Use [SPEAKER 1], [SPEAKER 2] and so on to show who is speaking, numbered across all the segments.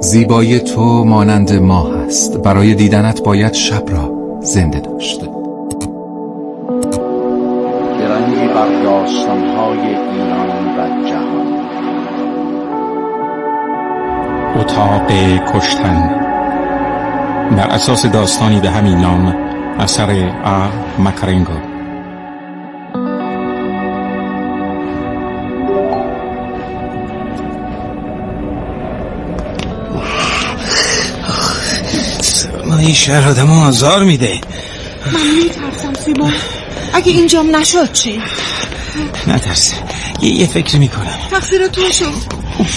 [SPEAKER 1] زیبایی تو مانند ماه است. برای دیدنت باید شب را زنده داشت.
[SPEAKER 2] درنگی بر داستانهای ایران و جهان.
[SPEAKER 3] اتاق کشتن. بر اساس داستانی به همین نام اثر ا مکرنگو
[SPEAKER 4] این شهر آدم آزار میده.
[SPEAKER 5] من میترسم سیمون اگه اینجام نشد چی؟
[SPEAKER 4] نترس. یه, یه فکر می‌کنم.
[SPEAKER 5] تقصیر تو شد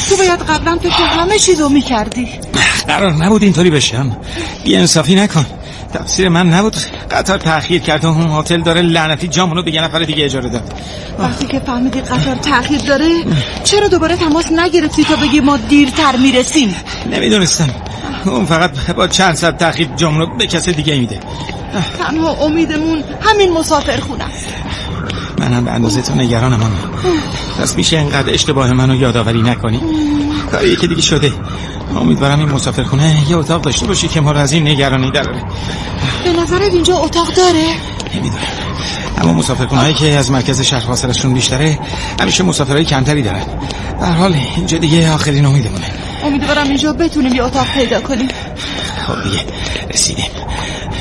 [SPEAKER 5] تو باید قبلا فکر همه چیزو می‌کردی.
[SPEAKER 4] قرار نبود اینطوری بشم. بی انصافی نکن. تقصیر من نبود. قطار تأخیر کرد و اون هتل داره لعنتی جامونو به یه نفر دیگه اجاره داد.
[SPEAKER 5] وقتی که فهمیدی قطار تأخیر داره چرا دوباره تماس نگرفتی تا بگی ما دیرتر می‌رسیم؟
[SPEAKER 4] نمی‌دونستم. اون فقط با چند ساعت تأخیر جامونو به کسی دیگه میده.
[SPEAKER 5] تنها امیدمون همین مسافر خونه است.
[SPEAKER 4] منم به اندازه تو نگرانم اما پس میشه انقدر اشتباه منو یادآوری نکنی. کاری که دیگه شده. امیدوارم این مسافرخونه یه اتاق داشته باشی که ما رو از این نگرانی دراره
[SPEAKER 5] به نظرت اینجا اتاق داره؟
[SPEAKER 4] نمی‌دونم. اما مسافرخونه هایی که از مرکز شهر فاصلشون بیشتره همیشه مسافرهای کمتری دارن. در حال اینجا دیگه آخرین امیدمونه.
[SPEAKER 5] امیدوارم اینجا بتونیم یه اتاق پیدا کنیم.
[SPEAKER 4] خب دیگه رسیدیم.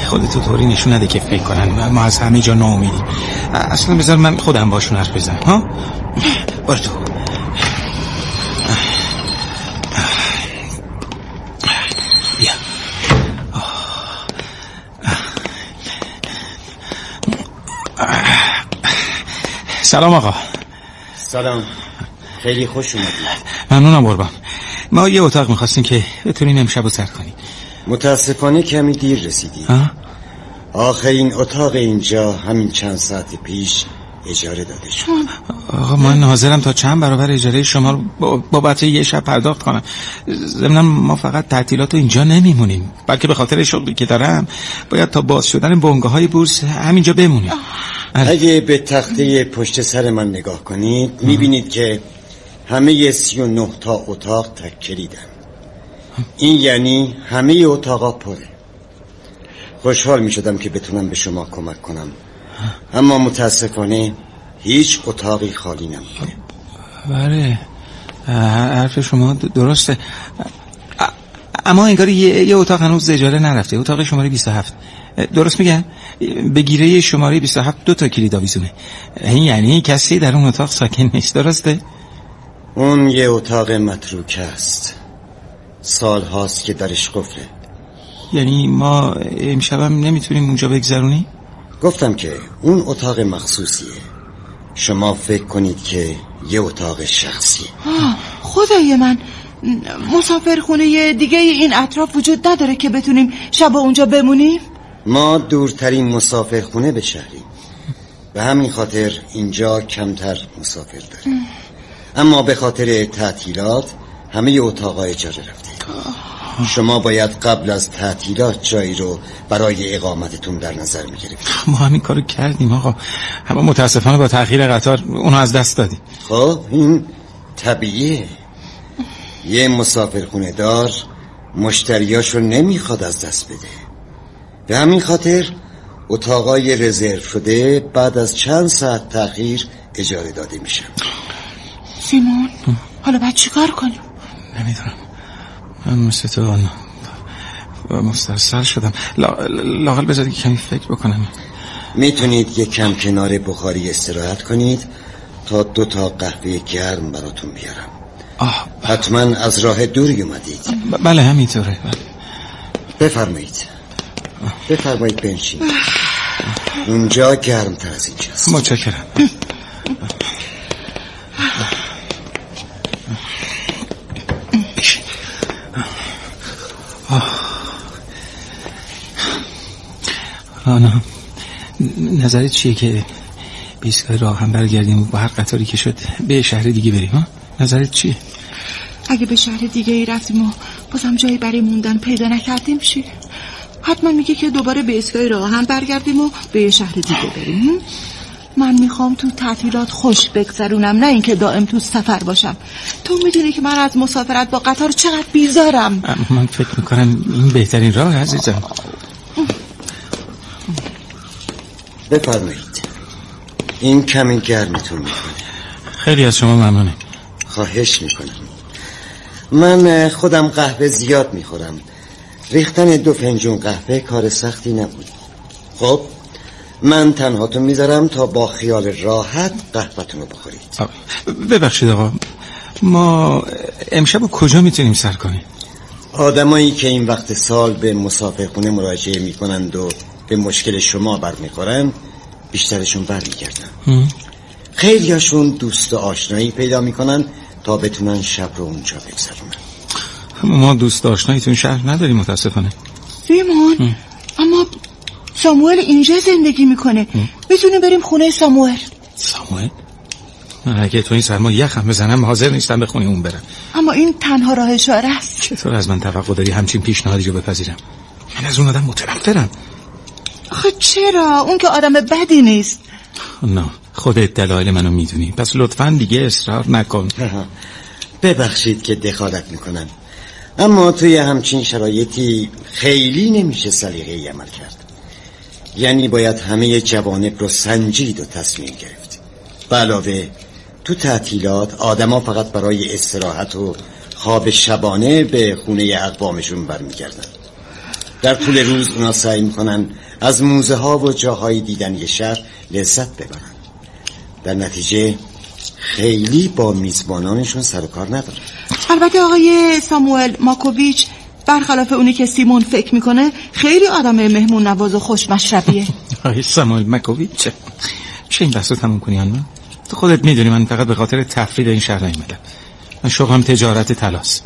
[SPEAKER 4] خودتو طوری نشون نده که فکر کنن. ما از همه جا ناامیدیم. اصلا بذار من خودم باشون حرف بزنم ها؟ برو تو. بیا. سلام آقا.
[SPEAKER 6] سلام. خیلی خوش اومدید
[SPEAKER 4] ممنونم قربان. ما یه اتاق می‌خواستیم که بتونیم امشب رو سر کنیم.
[SPEAKER 6] متاسفانه کمی دیر رسیدی آخرین اتاق اینجا همین چند ساعت پیش اجاره داده شد.
[SPEAKER 4] آقا من حاضرم تا چند برابر اجاره شما رو بابت یه شب پرداخت کنم. ضمن ما فقط تعطیلات اینجا نمیمونیم. بلکه به خاطر شغلی که دارم باید تا باز شدن بنگه های بورس همینجا بمونیم.
[SPEAKER 6] اگه به تخته پشت سر من نگاه کنید می‌بینید که همه سی و نه تا اتاق تکلیدن این یعنی همه اتاقا پره. خوشحال می شدم که بتونم به شما کمک کنم. اما متاسفانه هیچ اتاقی خالی نمونده
[SPEAKER 4] بله. حرف شما درسته. اما انگار یه, یه اتاق هنوز اجاره نرفته. اتاق شماره 27 درست میگن؟ به شماره 27 دو تا کلید آویزونه. این یعنی کسی در اون اتاق ساکن نیست. درسته؟
[SPEAKER 6] اون یه اتاق متروک است. سال هاست که درش قفله.
[SPEAKER 4] یعنی ما امشبم نمی‌تونیم اونجا بگذرونیم؟
[SPEAKER 6] گفتم که اون اتاق مخصوصیه. شما فکر کنید که یه اتاق شخصی.
[SPEAKER 5] خدای من. مسافرخونه دیگه این اطراف وجود نداره که بتونیم شب اونجا بمونیم؟
[SPEAKER 6] ما دورترین مسافرخونه به شهریم. به همین خاطر اینجا کمتر مسافر داریم. اما به خاطر تعطیلات همه اتاقا اجاره رفته. شما باید قبل از تعطیلات جایی رو برای اقامتتون در نظر می‌گرفتید.
[SPEAKER 4] ما همین کارو کردیم آقا. اما متاسفانه با تأخیر قطار اونو از دست دادیم.
[SPEAKER 6] خب این طبیعیه. یه مسافرخونه دار مشتریاشو نمی‌خواد از دست بده. به همین خاطر اتاقای رزرو شده بعد از چند ساعت تأخیر اجاره داده میشن.
[SPEAKER 5] سیمون. حالا باید چیکار کنیم؟
[SPEAKER 4] نمی‌دونم. من مثل تو مسترسل شدم. لاغل بذاری کمی فکر بکنم.
[SPEAKER 6] می‌تونید یک کم کنار بخاری استراحت کنید تا دو تا قهوه گرم براتون بیارم.
[SPEAKER 4] آه.
[SPEAKER 6] حتما از راه دوری اومدید.
[SPEAKER 4] بله همینطوره. بله.
[SPEAKER 6] بفرمایید. بفرمایید بنشین اونجا گرم تر از اینجاست.
[SPEAKER 4] متشکرم. آنا نظرت چیه که بیسکای راه هم برگردیم و با هر قطاری که شد به شهر دیگه بریم ها؟ نظرت چیه؟
[SPEAKER 5] اگه به شهر دیگه ای رفتیم و بازم جایی برای موندن پیدا نکردیم چی؟ حتما میگه که دوباره به اسکای راه هم برگردیم و به شهر دیگه بریم من می‌خوام تو تعطیلات خوش بگذرونم نه اینکه دائم تو سفر باشم تو می‌دونی که من از مسافرت با قطار چقدر بیزارم
[SPEAKER 4] من فکر می‌کنم این بهترین راه عزیزم
[SPEAKER 6] بفرمایید. این کمی گرمتون می‌کنه.
[SPEAKER 4] خیلی از شما ممنونم.
[SPEAKER 6] خواهش می‌کنم. من خودم قهوه زیاد می‌خورم. ریختن دو فنجون قهوه کار سختی نبود. خب من تنهاتون می‌ذارم تا با خیال راحت قهوهتون رو بخورید.
[SPEAKER 4] ببخشید آقا. ما امشب کجا می‌تونیم سر کنیم؟
[SPEAKER 6] آدمایی که این وقت سال به مسافرخونه مراجعه می‌کنند و به مشکل شما برمیخورن بیشترشون برمیگردن. خیلیاشون دوست و آشنایی پیدا می‌کنن تا بتونن شب رو اونجا بگذرونن.
[SPEAKER 4] ما دوست آشنایی تو شهر نداریم متاسفانه.
[SPEAKER 5] سیمون اما ساموئل اینجا زندگی می‌کنه. می‌تونیم بریم خونه ساموئل.
[SPEAKER 4] ساموئل؟ اگه تو این سرما یخم بزنم حاضر نیستم به خونه اون برم.
[SPEAKER 5] اما این تنها راه اشاره است.
[SPEAKER 4] چطور از من توقع داری همچین پیشنهادی رو بپذیرم؟ من از اون آدم متنفرم
[SPEAKER 5] خب چرا؟ اون که آدم بدی نیست.
[SPEAKER 4] نه خودت دلایل منو می‌دونی. پس لطفا دیگه اصرار نکن.
[SPEAKER 6] ببخشید که دخالت می‌کنم. اما توی همچین شرایطی خیلی نمیشه سلیقه عمل کرد. یعنی باید همه جوانب رو سنجید و تصمیم گرفت. به علاوه تو تعطیلات آدما فقط برای استراحت و خواب شبانه به خونه اقوامشون برمیگردن. در طول روز اونا سعی می‌کنن از موزه ها و جاهای دیدنی شهر لذت ببرن. در نتیجه خیلی با میزبانانشون سر و کار ندارن.
[SPEAKER 5] البته آقای ساموئل ماکوویچ برخلاف اونی که سیمون فکر می‌کنه خیلی آدم مهمون نواز و خوش مشربیه.
[SPEAKER 4] آقای ساموئل ماکوویچ چه این بحث تموم کنی آنها؟ تو خودت می‌دونی من فقط به خاطر تفریح این شهر نیومدم. من شغلم تجارت تلاس.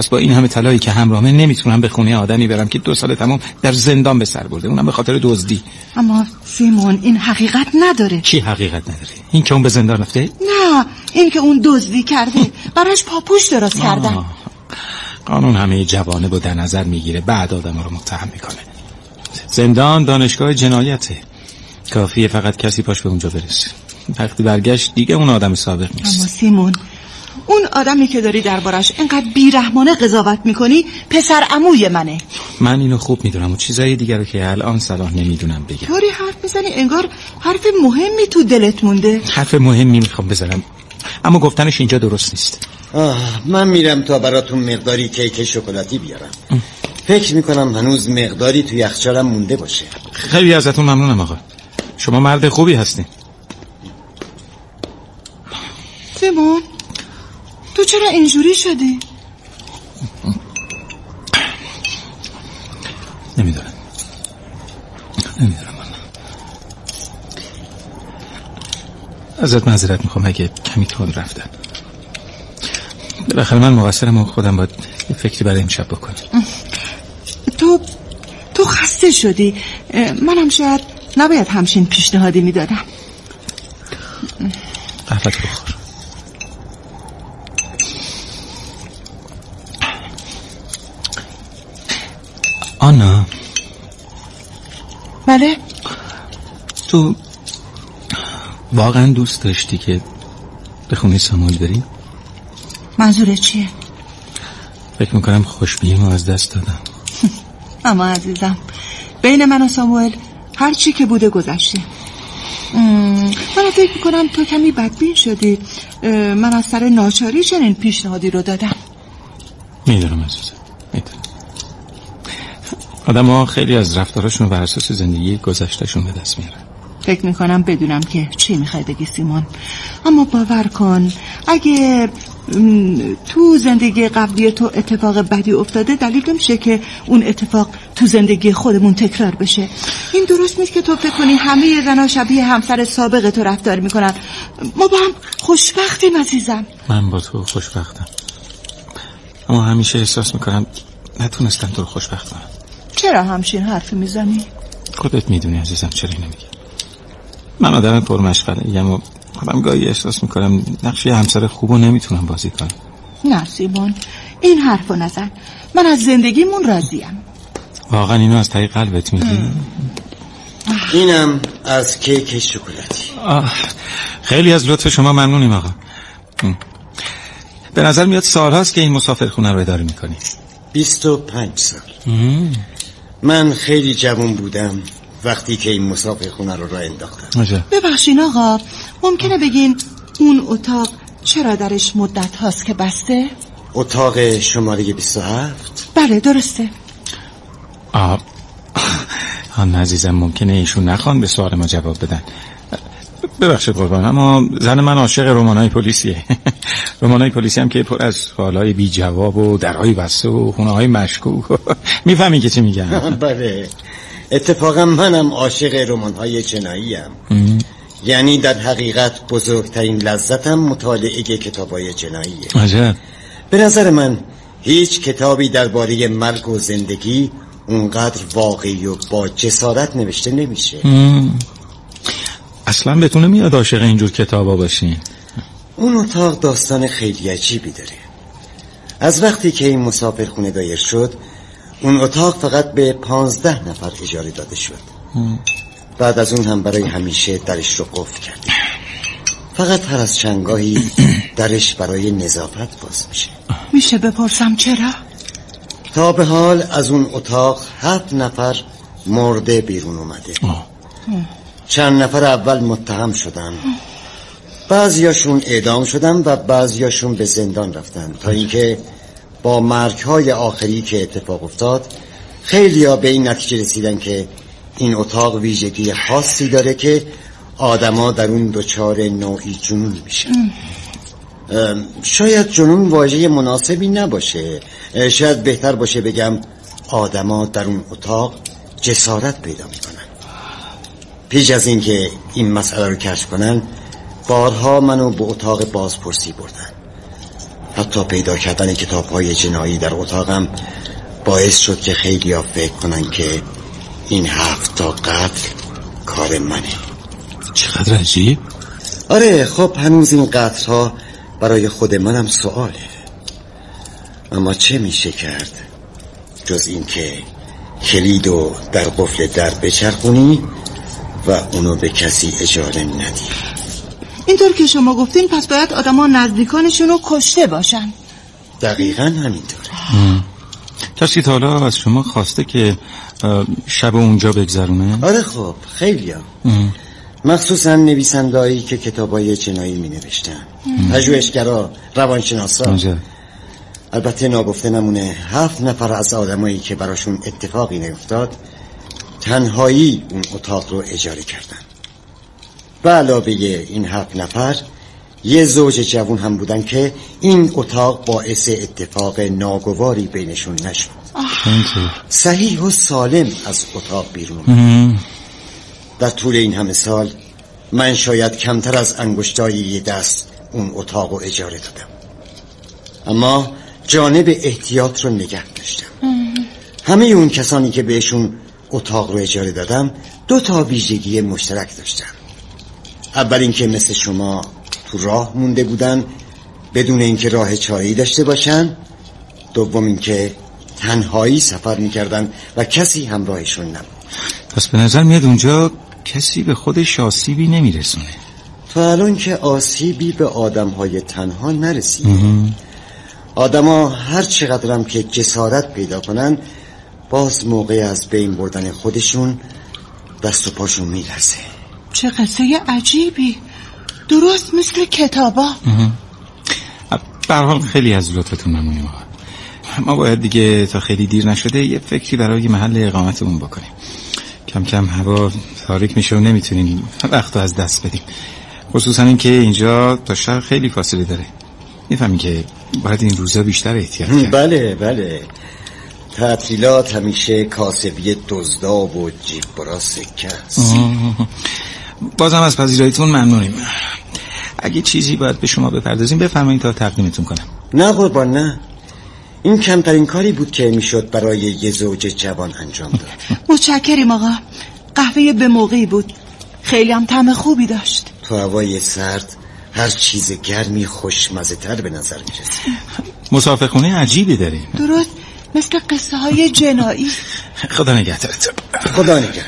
[SPEAKER 4] پس با این همه طلایی که همراهمه نمی‌تونم به خونه آدمی برم که دو سال تمام در زندان به سر برده. اونم به خاطر دزدی.
[SPEAKER 5] اما سیمون این حقیقت نداره.
[SPEAKER 4] چی حقیقت نداره؟ این که اون به زندان رفته؟
[SPEAKER 5] نه این که اون دزدی کرده. براش پاپوش درست کردن.
[SPEAKER 4] قانون همه جوانه با در نظر می‌گیره. بعد آدم رو متهم می‌کنه. زندان دانشگاه جنایته. کافیه فقط کسی پاش به اونجا برسه. وقتی برگشت دیگه اون آدم سابق نیست.
[SPEAKER 5] اما سیمون اون آدمی که داری دربارش اینقدر بیرحمانه قضاوت می‌کنی پسر عموی منه.
[SPEAKER 4] من اینو خوب می‌دونم و چیزای دیگر رو که الان صلاح نمی‌دونم بگم.
[SPEAKER 5] طوری حرف بزنی انگار حرف مهمی تو دلت مونده.
[SPEAKER 4] حرف مهمی می‌خوام بزنم. اما گفتنش اینجا درست نیست.
[SPEAKER 6] آه من میرم تا براتون مقداری کیک شکلاتی بیارم. فکر می‌کنم هنوز مقداری تو یخچالم مونده باشه.
[SPEAKER 4] خیلی ازتون ممنونم آقا. شما مرد خوبی هستین.
[SPEAKER 5] سیمون. تو چرا اینجوری شدی؟
[SPEAKER 4] نمی‌دونم. نمی‌دونم. ازت معذرت می‌خوام اگه کمی تون رفتم بالاخره من مقصرم و خودم باید یه فکری برای امشب بکنم.
[SPEAKER 5] تو تو خسته شدی. منم شاید نباید همچین پیشنهادی می‌دادم.
[SPEAKER 4] قهوت آنا.
[SPEAKER 5] بله.
[SPEAKER 4] تو واقعا دوست داشتی که به خونه ساموئل بریم
[SPEAKER 5] منظور چیه؟
[SPEAKER 4] فکر می‌کنم خوشبینی از دست دادم.
[SPEAKER 5] اما عزیزم بین من و ساموئل هر چی که بوده گذشته. من فکر می‌کنم تو کمی بدبین شدی. من از سر ناچاری چنین پیشنهادی رو دادم.
[SPEAKER 4] می‌دونم عزیزم. آدم ها خیلی از رفتارشون بر اساس زندگی گذشتهشون به دست میارن.
[SPEAKER 5] فکر می‌کنم بدونم که چی می‌خوای بگی سیمون. اما باور کن اگه تو زندگی قبلی تو اتفاق بدی افتاده دلیل نمیشه که اون اتفاق تو زندگی خودمون تکرار بشه. این درست نیست که تو فکر کنی همه زنها شبیه همسر سابق تو رفتار می‌کنن. ما با هم خوشبختیم عزیزم.
[SPEAKER 4] من با تو خوشبختم. اما همیشه احساس می‌کنم نتونستم تو رو خوشبخت کنم.
[SPEAKER 5] چرا همچین حرفی می‌زنی؟
[SPEAKER 4] خودت می‌دونی عزیزم چرا نمیگی. من آدم پرمشغله اما خودم گاهی احساس می‌کنم نقشی همسر خوبو نمی‌تونم بازی کنم.
[SPEAKER 5] نه سیمون این حرفو نزن. من از زندگیمون راضیم.
[SPEAKER 4] واقعا اینو از طریق قلبت میگی
[SPEAKER 6] اینم از کیک شکلاتی.
[SPEAKER 4] خیلی از لطف شما ممنونیم آقا. به نظر میاد سالهاست که این مسافرخونه رو اداره می‌کنی.
[SPEAKER 6] بیست و پنج سال. من خیلی جوان بودم وقتی که این مسافرخونه رو را انداختم.
[SPEAKER 5] ببخشین آقا ممکنه بگین اون اتاق چرا درش مدت هاست که بسته؟
[SPEAKER 6] اتاق شماره 27
[SPEAKER 5] بله درسته.
[SPEAKER 4] آه. آن عزیزم ممکنه ایشون نخوان به سوال ما جواب بدن. ببخشید قربان. اما زن من عاشق رمانای پلیسیه. رمانای پلیسی هم که پر از سوالای بی جواب و درهای بسته و خونه های مشکوک. می‌فهمی که چی میگم.
[SPEAKER 6] بله. اتفاقا منم عاشق رمان های جنایی یعنی در حقیقت بزرگترین لذتم مطالعه کتاب های جناییه
[SPEAKER 4] عجب.
[SPEAKER 6] به نظر من هیچ کتابی درباره مرگ و زندگی اونقدر واقعی و با جسارت نوشته نمیشه.
[SPEAKER 4] اصلا بتونه میاد عاشق اینجور کتابا باشین
[SPEAKER 6] اون اتاق داستان خیلی عجیبی داره. از وقتی که این مسافر خونه دایر شد اون اتاق فقط به پانزده نفر اجاره داده شد. بعد از اون هم برای همیشه درش رو قفل کردیم فقط هر از چنگاهی درش برای نظافت باز میشه.
[SPEAKER 5] میشه بپرسم چرا؟
[SPEAKER 6] تا به حال از اون اتاق هفت نفر مرده بیرون اومده. چند نفر اول متهم شدن. بعضیاشون اعدام شدن و بعضیاشون به زندان رفتن تا اینکه با مرگ های آخری که اتفاق افتاد خیلی ها به این نتیجه رسیدن که این اتاق ویژگی خاصی داره که آدما در اون دچار نوعی جنون میشن شاید جنون واژه مناسبی نباشه. شاید بهتر باشه بگم آدما در اون اتاق جسارت پیدا می‌کنن. پیش از اینکه این مسئله رو کشف کنن بارها منو به اتاق بازپرسی بردن. حتی پیدا کردن کتاب های جنایی در اتاقم باعث شد که خیلی ها فکر کنن که این هفت تا قتل کار منه.
[SPEAKER 4] چقدر عجیب؟
[SPEAKER 6] آره خب هنوز این قتل ها برای خود منم سواله. اما چه میشه کرد؟ جز اینکه کلید و در قفل در بچرخونی و اونو به کسی اجاره ندی.
[SPEAKER 5] اینطور که شما گفتین پس باید آدما نزدیکانشون رو کشته باشن.
[SPEAKER 6] دقیقا همینطوره.
[SPEAKER 4] کسی تا حالا از شما خواسته که شب اونجا بگذرونه؟
[SPEAKER 6] آره خب خیلی هم. مخصوصا نویسندهایی که کتابای جنایی می نوشتن پژوهشگرا روانشناسا. البته ناگفته نمونه هفت نفر از آدمایی که براشون اتفاقی نیفتاد تنهایی اون اتاق رو اجاره کردن و علاوه این هفت نفر یه زوج جوون هم بودن که این اتاق باعث اتفاق ناگواری بینشون نشد. صحیح و سالم از اتاق بیرون. در طول این همه سال من شاید کمتر از انگشتای یه دست اون اتاق رو اجاره دادم اما جانب احتیاط رو نگه داشتم همه اون کسانی که بهشون اتاق رو اجاره دادم. دو تا ویژگی مشترک داشتم. اول اینکه مثل شما تو راه مونده بودن بدون اینکه راه چاره‌ای داشته باشن. دوم اینکه تنهایی سفر می‌کردن و کسی همراهشون نبود.
[SPEAKER 4] پس به نظر میاد اونجا کسی به خودش آسیبی نمیرسونه.
[SPEAKER 6] تا الان که آسیبی به آدم های تنها نرسید آدما هر چقدرم که جسارت پیدا کنن باز موقع از بین بردن خودشون دست و پاشون میلرزه.
[SPEAKER 5] چه قصه عجیبی. درست مثل کتابا.
[SPEAKER 4] به هر حال خیلی از لطفتون ممنونیم آقا. ما باید دیگه تا خیلی دیر نشده یه فکری برای محل اقامتمون بکنیم. کم کم هوا تاریک میشه و نمی‌تونیم وقت رو از دست بدیم. خصوصا اینکه اینجا تا شهر خیلی فاصله داره. می‌فهمی که باید این روزا بیشتر احتیاط کرد
[SPEAKER 6] بله بله. تعطیلات همیشه کاسبی دزداب و جیب برا سکه است.
[SPEAKER 4] بازم از پذیراییتون ممنونیم. اگه چیزی باید به شما بپردازیم بفرمایید تا تقدیمتون کنم.
[SPEAKER 6] نه قربان نه. این کمترین کاری بود که می‌شد برای یه زوج جوان انجام داد.
[SPEAKER 5] متشکریم آقا. قهوه به موقعی بود. خیلی هم طعم خوبی داشت.
[SPEAKER 6] تو هوای سرد هر چیز گرمی خوشمزه تر به نظر می‌رسه.
[SPEAKER 4] مسافرخونه عجیبی داریم.
[SPEAKER 5] درست. مثل قصه های جنایی.
[SPEAKER 4] خدا نگهدارت.
[SPEAKER 6] خدا نگهدار.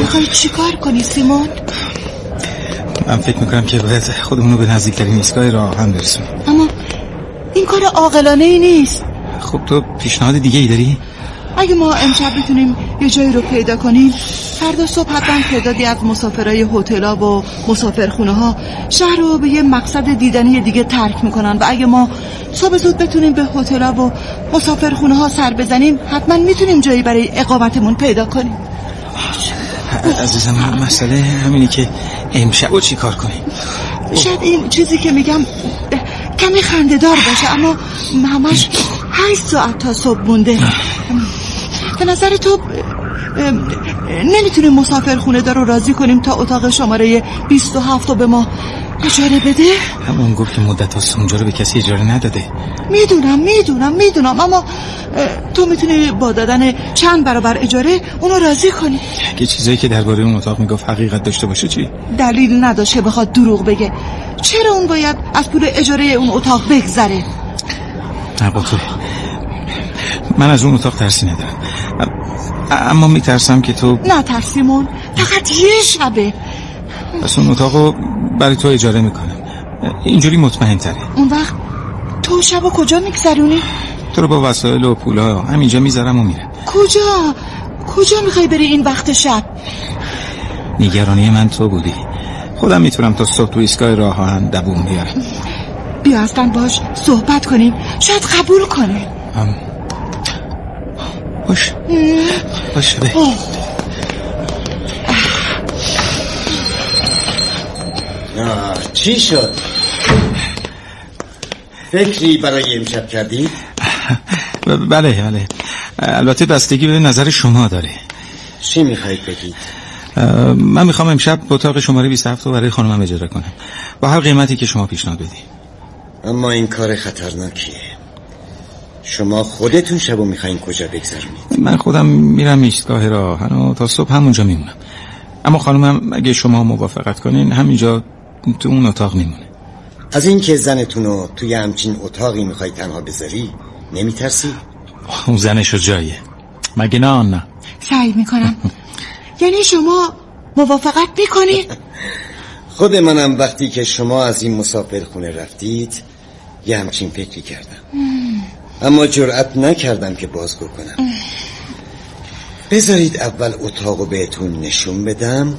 [SPEAKER 5] می‌خوای چیکار کنی سیمون؟
[SPEAKER 4] من فکر می‌کنم که باید خودمونو به نزدیکترین ایستگاه راه هم برسونیم.
[SPEAKER 5] اما این کار عاقلانه ای نیست.
[SPEAKER 4] خب تو پیشنهاد دیگه ای داری؟
[SPEAKER 5] اگه ما امشب بتونیم یه جایی رو پیدا کنیم فردا صبح حتما تعدادی از مسافرای هتل‌ها و مسافرخونه ها شهر رو به یه مقصد دیدنی دیگه ترک می‌کنن و اگه ما صبح زود بتونیم به هتل‌ها و مسافرخونه ها سر بزنیم حتما می‌تونیم جایی برای اقامتمون پیدا کنیم.
[SPEAKER 4] عزیزم مسئله همینی که امشب چی کار کنیم؟
[SPEAKER 5] شاید این چیزی که میگم کمی خندهدار باشه اما همش هشت ساعت تا صبح مونده. به نظر تو نمی‌تونیم مسافر خونه دار رو راضی کنیم تا اتاق شماره 27 رو به ما اجاره بده؟
[SPEAKER 4] همون گفت که مدت هاست اونجا رو به کسی اجاره نداده.
[SPEAKER 5] می‌دونم می‌دونم می‌دونم اما تو می‌تونی با دادن چند برابر اجاره اونو راضی کنی؟
[SPEAKER 4] یه چیزایی که درباره اون اتاق می‌گفت حقیقت داشته باشه چی؟
[SPEAKER 5] دلیل نداشته بخواد دروغ بگه. چرا اون باید از پول اجاره اون اتاق بگذره؟
[SPEAKER 4] نه با تو. من از اون اتاق ترسی ندارم. اما میترسم که تو
[SPEAKER 5] نه ترسیمون فقط یه شبه.
[SPEAKER 4] پس اون اتاق رو برای تو اجاره می‌کنم. اینجوری مطمئن تره
[SPEAKER 5] اون وقت تو شب و کجا میگذرونی؟
[SPEAKER 4] تو رو با وسایل و پولا همینجا می‌ذارم و میرم.
[SPEAKER 5] کجا؟ کجا می‌خوای بری این وقت شب؟
[SPEAKER 4] نگرانی من تو بودی. خودم می‌تونم تا صبح تو ایستگاه راه آهن دووم بیارم.
[SPEAKER 5] بیا اصلا باش صحبت کنیم. شاید قبول کنه
[SPEAKER 4] هم. باش باش به
[SPEAKER 6] چی شد؟ فکری برای امشب کردی؟
[SPEAKER 4] بله بله البته بستگی به نظر شما داره
[SPEAKER 6] چی می‌خواید بگید؟
[SPEAKER 4] من می‌خوام امشب اتاق شماره 27 رو برای خانمم اجاره کنم با هر قیمتی که شما پیشنهاد بدید
[SPEAKER 6] اما این کار خطرناکیه شما خودتون شبو می‌خواین کجا بگذرونید؟
[SPEAKER 4] من خودم میرم ایستگاه راه. تا صبح همونجا میمونم. اما خانمم اگه شما موافقت کنین همینجا تو اون اتاق میمونه.
[SPEAKER 6] از اینکه زنتون رو توی همچین اتاقی می‌خوای تنها بذاری نمیترسی؟
[SPEAKER 4] اون زنشو جاییه. مگه نه نه
[SPEAKER 5] سعی می‌کنم. یعنی شما موافقت می‌کنید؟
[SPEAKER 6] خود منم وقتی که شما از این مسافر خونه رفتید یه همچین فکری کردم. اما جرأت نکردم که بازگو کنم. بذارید اول اتاقو بهتون نشون بدم.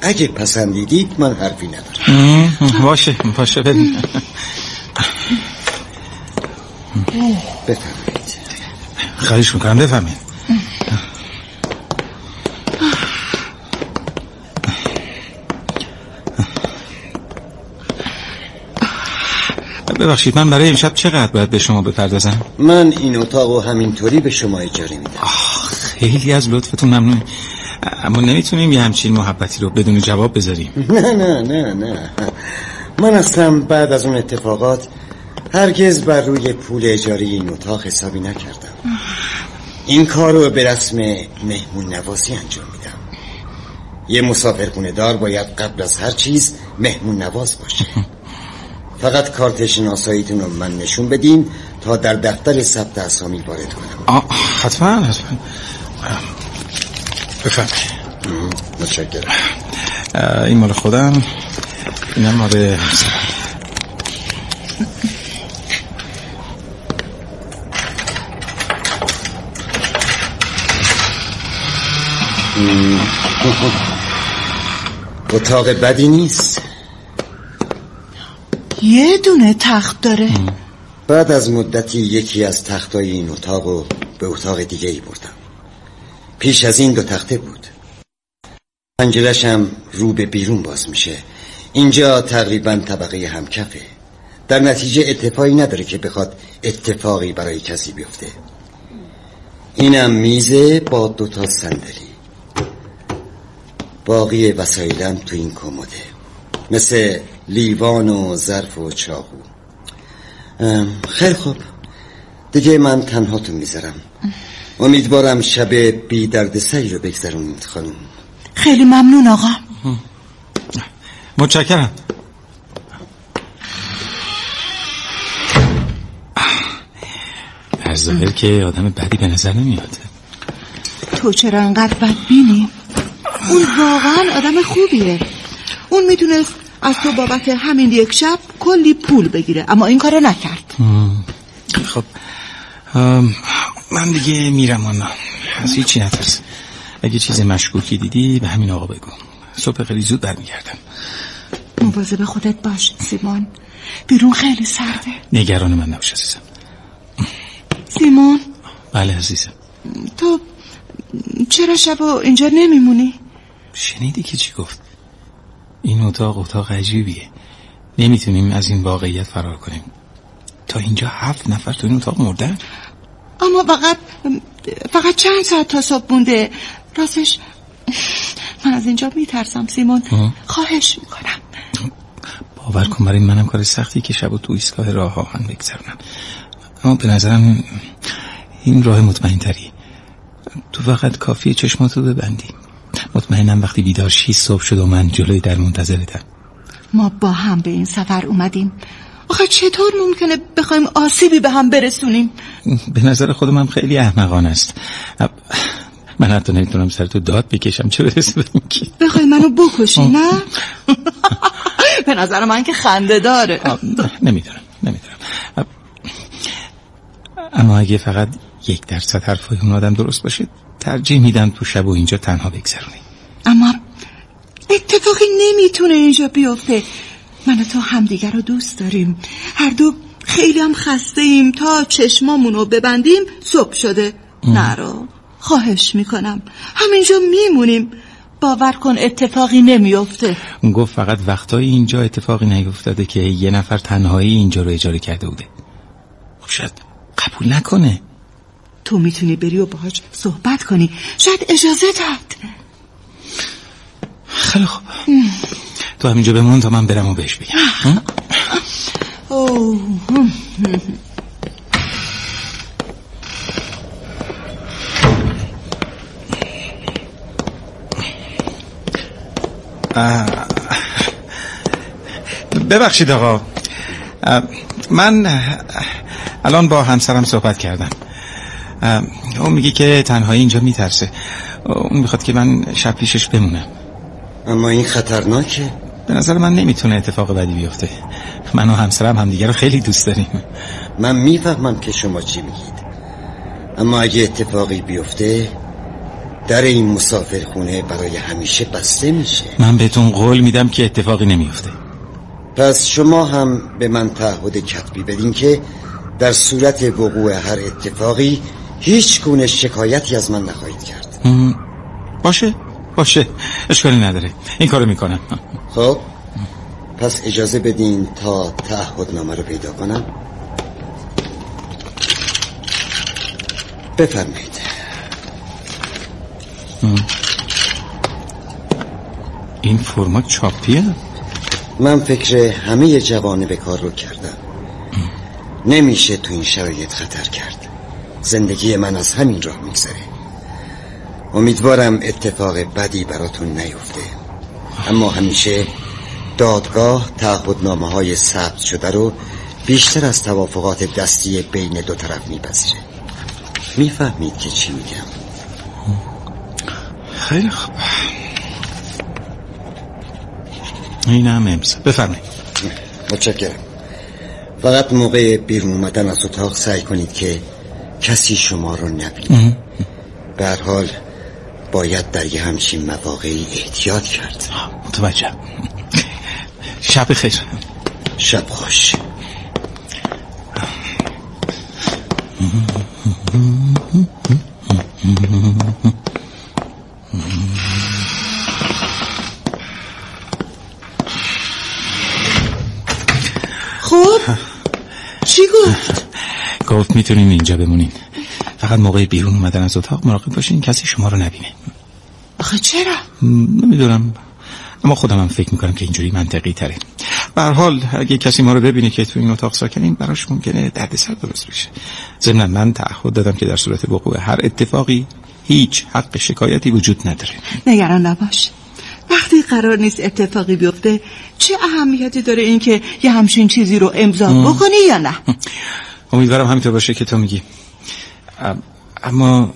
[SPEAKER 6] اگه پسندیدید من حرفی ندارم.
[SPEAKER 4] باشه باشه بدین.
[SPEAKER 6] بفرمایید.
[SPEAKER 4] خواهش می‌کنم بفهمید ببخشید من برای امشب چقدر باید به شما بپردازم؟
[SPEAKER 6] من این اتاق همینطوری به شما اجاره میدم.
[SPEAKER 4] خیلی از لطفتون ممنون. اما نمی‌تونیم یه همچین محبتی رو بدون جواب بذاریم.
[SPEAKER 6] نه نه نه نه. من اصلا بعد از اون اتفاقات هرگز بر روی پول اجاره این اتاق حسابی نکردم. این کار رو به رسم مهمون نوازی انجام میدم. یه مسافرخونه دار باید قبل از هر چیز مهمون نواز باشه. فقط کارت شناساییتون رو من نشون بدین تا در دفتر ثبت اسامی وارد کنم.
[SPEAKER 4] حتما حتما. بفرمایید.
[SPEAKER 6] متشکرم.
[SPEAKER 4] این مال خودم. اینم مال
[SPEAKER 6] اتاق بدی نیست؟
[SPEAKER 5] یه دونه تخت داره.
[SPEAKER 6] بعد از مدتی یکی از تختای این اتاق رو به اتاق دیگه ای بردم. پیش از این دو تخته بود. پنجرش هم رو به بیرون باز میشه. اینجا تقریبا طبقه همکفه. در نتیجه اتفاقی نداره که بخواد اتفاقی برای کسی بیفته. اینم میزه با دوتا صندلی. باقی وسایلم تو این کموده مثل لیوان و ظرف و چاقو. خیلی خوب دیگه من تنها تو می‌ذارم. امیدوارم شب بی درد سری رو بگذرونید خانم.
[SPEAKER 5] خیلی ممنون آقا.
[SPEAKER 4] متشکرم. از ظاهر که آدم بدی به نظر نمیاد.
[SPEAKER 5] تو چرا انقدر بد بینی؟ اون واقعا آدم خوبیه. اون می‌تونست از تو بابت همین یک شب کلی پول بگیره. اما این کارو نکرد.
[SPEAKER 4] خب من دیگه میرم آنا. از هیچی نترس. اگه چیز مشکوکی دیدی به همین آقا بگو. صبح خیلی زود برمیگردم.
[SPEAKER 5] مواظب خودت باش سیمون. بیرون خیلی سرده.
[SPEAKER 4] نگران من نباش عزیزم.
[SPEAKER 5] سیمون.
[SPEAKER 4] بله عزیزم.
[SPEAKER 5] تو چرا شب اینجا نمیمونی؟
[SPEAKER 4] شنیدی که چی گفت؟ این اتاق اتاق عجیبیه. نمی‌تونیم از این واقعیت فرار کنیم. تا اینجا هفت نفر تو این اتاق مردن؟
[SPEAKER 5] اما فقط فقط چند ساعت تا صبح مونده. راستش من از اینجا میترسم سیمون. خواهش می‌کنم.
[SPEAKER 4] باور کن برای منم کار سختی که شب و تو ایستگاه راه آهن بگذرونم. اما به نظرم این راه مطمئن تری تو فقط کافی چشماتو ببندی. مطمئنم وقتی بیدار شی صبح شد و من جلوی در منتظرتم.
[SPEAKER 5] ما با هم به این سفر اومدیم. آخه چطور ممکنه بخوایم آسیبی به هم برسونیم؟
[SPEAKER 4] به نظر خودم هم خیلی احمقان است. من حتی نمی‌تونم سر تو داد بکشم چه برسه به
[SPEAKER 5] بخوای منو بکشی نه؟ به نظر من که خنده داره.
[SPEAKER 4] نمی‌دونم نمی‌دونم اما اگه فقط یک درصد حرفای اون آدم درست باشه ترجیح میدم تو شب و اینجا تنها بگذرونی
[SPEAKER 5] اما اتفاقی نمی‌تونه اینجا بیفته. من و تو همدیگر رو دوست داریم. هر دو خیلی هم خسته ایم تا چشمامونو ببندیم صبح شده. نرو خواهش می‌کنم. همینجا میمونیم. باور کن اتفاقی نمیفته
[SPEAKER 4] اون گفت فقط وقتایی اینجا اتفاقی نیفتاده که یه نفر تنهایی اینجا رو اجاره کرده بوده. خب شاید قبول نکنه.
[SPEAKER 5] تو می‌تونی بری و باهاش صحبت کنی. شاید اجازه داد.
[SPEAKER 4] خیلی خوب. تو همینجا بمون تا من برم و بهش بگم. ببخشید آقا. من الان با همسرم صحبت کردم. اون میگه که تنهایی اینجا میترسه. اون می‌خواد که من شب پیشش بمونم.
[SPEAKER 6] اما این خطرناکه.
[SPEAKER 4] به نظر من نمی‌تونه اتفاق بدی بیفته. من و همسرم همدیگه رو خیلی دوست داریم.
[SPEAKER 6] من می‌فهمم که شما چی میگید. اما اگه اتفاقی بیفته در این مسافرخونه برای همیشه بسته میشه.
[SPEAKER 4] من بهتون قول میدم که اتفاقی نمیفته
[SPEAKER 6] پس شما هم به من تعهد کتبی بدین که در صورت وقوع هر اتفاقی هیچ گونه شکایتی از من نخواهید کرد.
[SPEAKER 4] باشه. باشه اشکالی نداره. این کارو می‌کنم.
[SPEAKER 6] خب پس اجازه بدین تا تعهدنامه رو پیدا کنم. بفرمایید.
[SPEAKER 4] این فرما چاپیه؟
[SPEAKER 6] من فکر همه جوانه به کار رو کردم. نمیشه تو این شرایط خطر کرد. زندگی من از همین راه میگذره. امیدوارم اتفاق بدی براتون نیفته. اما همیشه دادگاه تعهدنامه های ثبت شده رو بیشتر از توافقات دستی بین دو طرف میپذیره. می‌فهمید که چی میگم.
[SPEAKER 4] خیلی خوب این هم امضا. بفرمایید.
[SPEAKER 6] متشکرم. فقط موقع بیرون اومدن از اتاق سعی کنید که کسی شما رو نبینه. به حال باید در یه همچین مواقعی احتیاط کرد.
[SPEAKER 4] متوجه. شب خیر
[SPEAKER 6] شب خوش.
[SPEAKER 5] خب چی گفت؟
[SPEAKER 4] گفت می‌تونیم اینجا بمونیم فقط موقع بیرون اومدن از اتاق مراقب باشین کسی شما رو نبینه.
[SPEAKER 5] آخه چرا؟
[SPEAKER 4] نمی‌دونم. اما خودم هم فکر می‌کنم که اینجوری منطقی تره. به حال اگه کسی ما رو ببینه که تو این اتاق ساکنیم براش ممکنه دردسر درست بشه. ضمن من تعهد دادم که در صورت وقوع هر اتفاقی هیچ حق شکایتی وجود نداره.
[SPEAKER 5] نگران نباش. وقتی قرار نیست اتفاقی بیفته چه اهمیتی داره اینکه یه همچین چیزی رو امضا بکنی یا نه؟
[SPEAKER 4] امیدوارم همینطور باشه که تو میگی. اما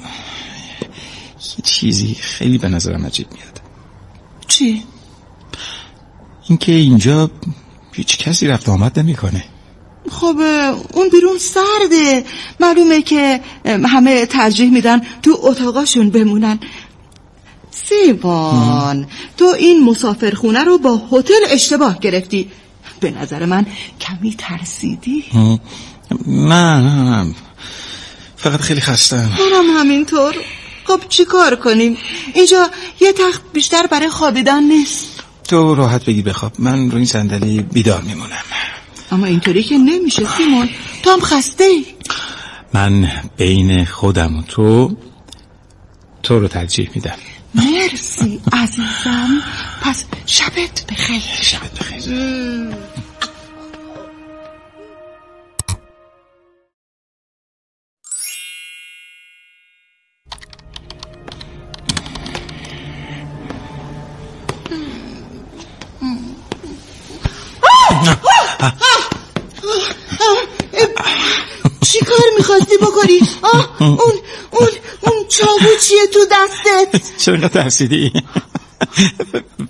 [SPEAKER 4] یه چیزی خیلی به نظرم عجیب میاد.
[SPEAKER 5] چی؟
[SPEAKER 4] اینکه اینجا هیچ کسی رفت آمد نمی‌کنه.
[SPEAKER 5] خب اون بیرون سرده. معلومه که همه ترجیح میدن تو اتاقاشون بمونن. سیوان تو این مسافرخونه رو با هتل اشتباه گرفتی. به نظر من کمی ترسیدی.
[SPEAKER 4] نه نه نه. فقط خیلی خستم
[SPEAKER 5] منم همینطور. خب چی کار کنیم؟ اینجا یه تخت بیشتر برای خوابیدن نیست.
[SPEAKER 4] تو راحت بگی بخواب. من رو این صندلی بیدار میمونم.
[SPEAKER 5] اما اینطوری که نمیشه سیمون. تو هم خسته ای
[SPEAKER 4] من بین خودم و تو تو رو ترجیح میدم.
[SPEAKER 5] مرسی عزیزم. پس شبت بخیر.
[SPEAKER 4] شبت بخیر.
[SPEAKER 5] می‌خواستی بکنی؟ آه اون اون اون چاقو چیه تو دستت؟
[SPEAKER 4] چرا ترسیدی؟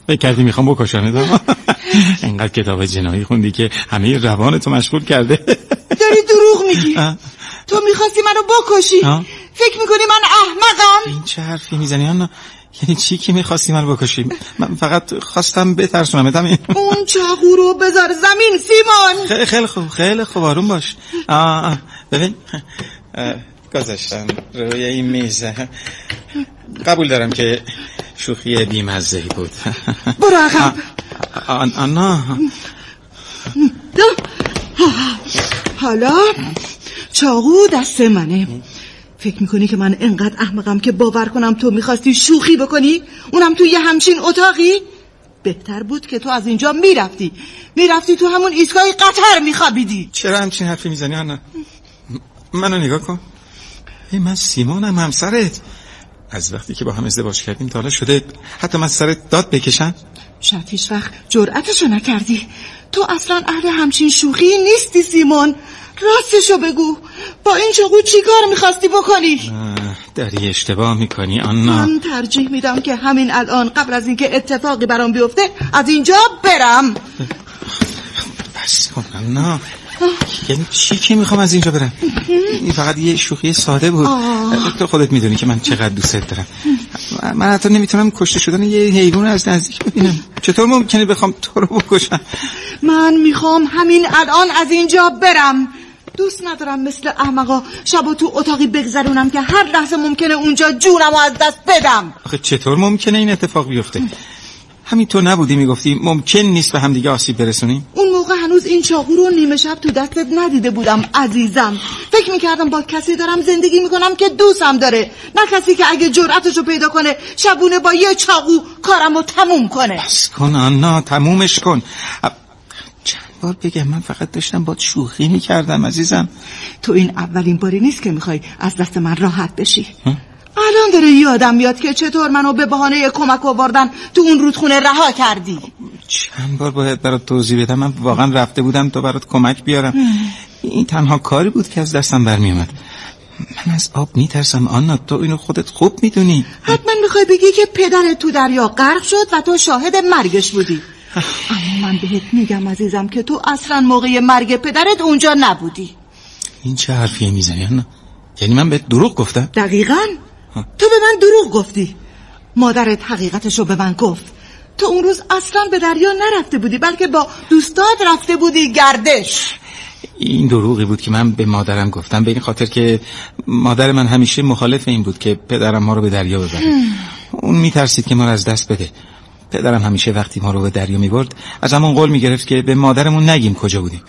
[SPEAKER 4] فکر کردی می‌خوام بکشنت انقدر کتاب جنایی خوندی که همه روانتو مشغول کرده.
[SPEAKER 5] داری دروغ میگی. تو می‌خواستی منو بکشی. فکر می‌کنی من احمقم.
[SPEAKER 4] این چه حرفی می‌زنی یعنی چی که می‌خواستی من بکشی؟ من فقط خواستم بترسونم همین
[SPEAKER 5] اون چاقو رو بذار زمین سیمان
[SPEAKER 4] خیلی خوب خیلی خوب آروم باش. آه ببین گذاشتم روی این میز. قبول دارم که شوخی بیمزهی بود.
[SPEAKER 5] برو عقب.
[SPEAKER 4] آنا.
[SPEAKER 5] حالا چاقو دست منه. فکر می‌کنی که من انقدر احمقم که باور کنم تو می‌خواستی شوخی بکنی؟ اونم تو یه همچین اتاقی؟ بهتر بود که تو از اینجا می‌رفتی. می‌رفتی تو همون ایستگاه قطر میخوابیدی.
[SPEAKER 4] چرا همچین حرفی می‌زنی آنا؟ منو نگاه کن. ای من سیمانم همسرت. از وقتی که با هم ازدواج کردیم تا حالا شده حتی من سرت داد بکشم.
[SPEAKER 5] شاید هیچ وقت جرأتشو نکردی. تو اصلا اهل همچین شوخی نیستی سیمون. راستشو بگو. با این چاقو چی کار می‌خواستی بکنی؟
[SPEAKER 4] داری اشتباه می‌کنی آنا.
[SPEAKER 5] من ترجیح میدم که همین الان قبل از اینکه اتفاقی برام بیفته از اینجا برم.
[SPEAKER 4] بس کن آنا. یعنی چی که می‌خوام از اینجا برم؟ این فقط یه شوخی ساده بود. تو خودت می‌دونی که من چقدر دوست دارم. من حتی نمی‌تونم کشته شدن یه حیوان از نزدیک ببینم. چطور ممکنه بخوام تو رو بکشم؟
[SPEAKER 5] من می‌خوام همین الان از اینجا برم. دوست ندارم مثل احمقا شب تو اتاقی بگذرونم که هر لحظه ممکنه اونجا جونم از دست بدم.
[SPEAKER 4] آخه چطور ممکنه این اتفاق بیفته؟ همین تو نبودی می‌گفتی ممکن نیست به همدیگه آسیب برسونیم؟
[SPEAKER 5] اون موقع هنوز این چاقو رو نیمه شب تو دستت ندیده بودم عزیزم. فکر می‌کردم با کسی دارم زندگی می‌کنم که دوستم داره. نه کسی که اگه جرأتش رو پیدا کنه شبونه با یه چاقو کارم رو تموم کنه.
[SPEAKER 4] بس کن آنا تمومش کن. چند بار بگم من فقط داشتم با شوخی می‌کردم عزیزم.
[SPEAKER 5] تو این اولین باری نیست که می‌خوای از دست من راحت بشی. الان داره یادم میاد که چطور منو به بهانه کمک آوردن تو اون رودخونه رها کردی؟
[SPEAKER 4] چند بار باید برات توضیح بدم. من واقعا رفته بودم تو برات کمک بیارم. این تنها کاری بود که از دستم برمیومد من از آب میترسم آنا تو اینو خودت خوب می‌دونی.
[SPEAKER 5] حتما می‌خوای بگی که پدرت تو دریا غرق شد و تو شاهد مرگش بودی. اما من بهت میگم عزیزم که تو اصلا موقع مرگ پدرت اونجا نبودی.
[SPEAKER 4] این چه حرفیه می‌زنی آنا؟ یعنی من بهت دروغ گفتم؟
[SPEAKER 5] دقیقا. تو به من دروغ گفتی. مادرت حقیقتش رو به من گفت. تو اون روز اصلا به دریا نرفته بودی بلکه با دوستات رفته بودی گردش.
[SPEAKER 4] این دروغی بود که من به مادرم گفتم به این خاطر که مادر من همیشه مخالف این بود که پدرم ما رو به دریا ببره. اون میترسید که ما رو از دست بده. پدرم همیشه وقتی ما رو به دریا می‌برد از همون قول می‌گرفت که به مادرمون نگیم کجا بودیم.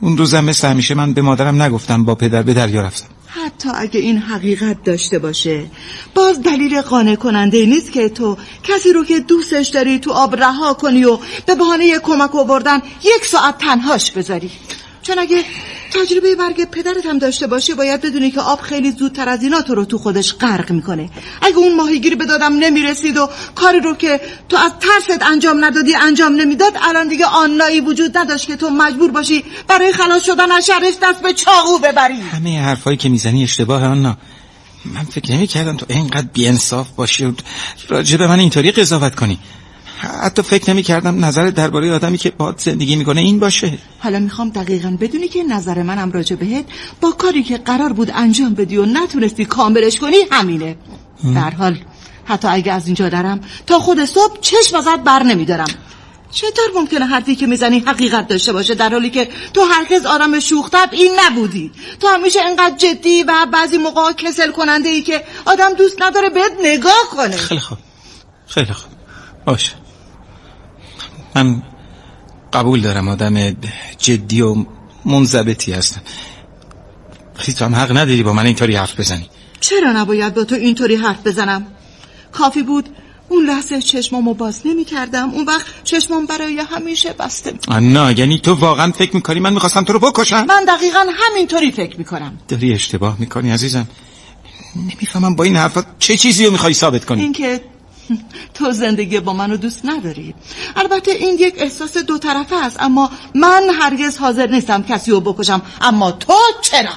[SPEAKER 4] اون روزم مثل همیشه من به مادرم نگفتم با پدر به دریا رفتم.
[SPEAKER 5] حتی اگه این حقیقت داشته باشه باز دلیل قانع کننده نیست که تو کسی رو که دوستش داری تو آب رها کنی و به بهانه کمک آوردن یک ساعت تنهاش بذاری. چون اگه تجربه مرگ پدرت هم داشته باشه باید بدونی که آب خیلی زودتر از اینا تو رو تو خودش غرق می‌کنه. اگه اون ماهیگیری به دادم نمی‌رسید و کاری رو که تو از ترست انجام ندادی انجام نمی‌داد الان دیگه آنایی وجود نداشت که تو مجبور باشی برای خلاص شدن از شرش دست به چاقو ببری.
[SPEAKER 4] همه حرفایی که می‌زنی اشتباه آنا. من فکر نمی کردم تو اینقدر بیانصاف باشی و راجع به من اینطوری قضاوت کنی. حتی فکر نمی کردم نظر درباره آدمی که باد زندگی می‌کنه این باشه.
[SPEAKER 5] حالا می‌خوام دقیقا بدونی که نظر منم راجع بهت با کاری که قرار بود انجام بدی و نتونستی کاملش کنی همینه. در حال حتی اگه از اینجا درم تا خود صبح چشم ازت بر نمیدارم. چطور ممکنه حرفی که می‌زنی حقیقت داشته باشه در حالی که تو هرگز آرام شوختب این نبودی؟ تو همیشه انقدر جدی و بعضی موقع کسل کننده ای که آدم دوست نداره بهت نگاه کنه.
[SPEAKER 4] خیلی خوب. خیلی خوب. باشه. من قبول دارم آدم جدی و منضبطی هستم. ولی تو هم حق نداری با من اینطوری حرف بزنی.
[SPEAKER 5] چرا نباید با تو اینطوری حرف بزنم؟ کافی بود اون لحظه چشمامو باز نمی کردم اون وقت چشمام برای همیشه بسته
[SPEAKER 4] نه یعنی تو واقعا فکر می‌کنی من می‌خواستم تو رو بکشم؟
[SPEAKER 5] من دقیقا همینطوری فکر می‌کنم.
[SPEAKER 4] داری اشتباه می‌کنی عزیزم. نمی‌فهمم با این حرفات چه چیزی رو می‌خوای ثابت کنی؟
[SPEAKER 5] اینکه تو زندگی با منو دوست نداری. البته این یک احساس دو طرفه است اما من هرگز حاضر نیستم کسی رو بکشم. اما تو چرا؟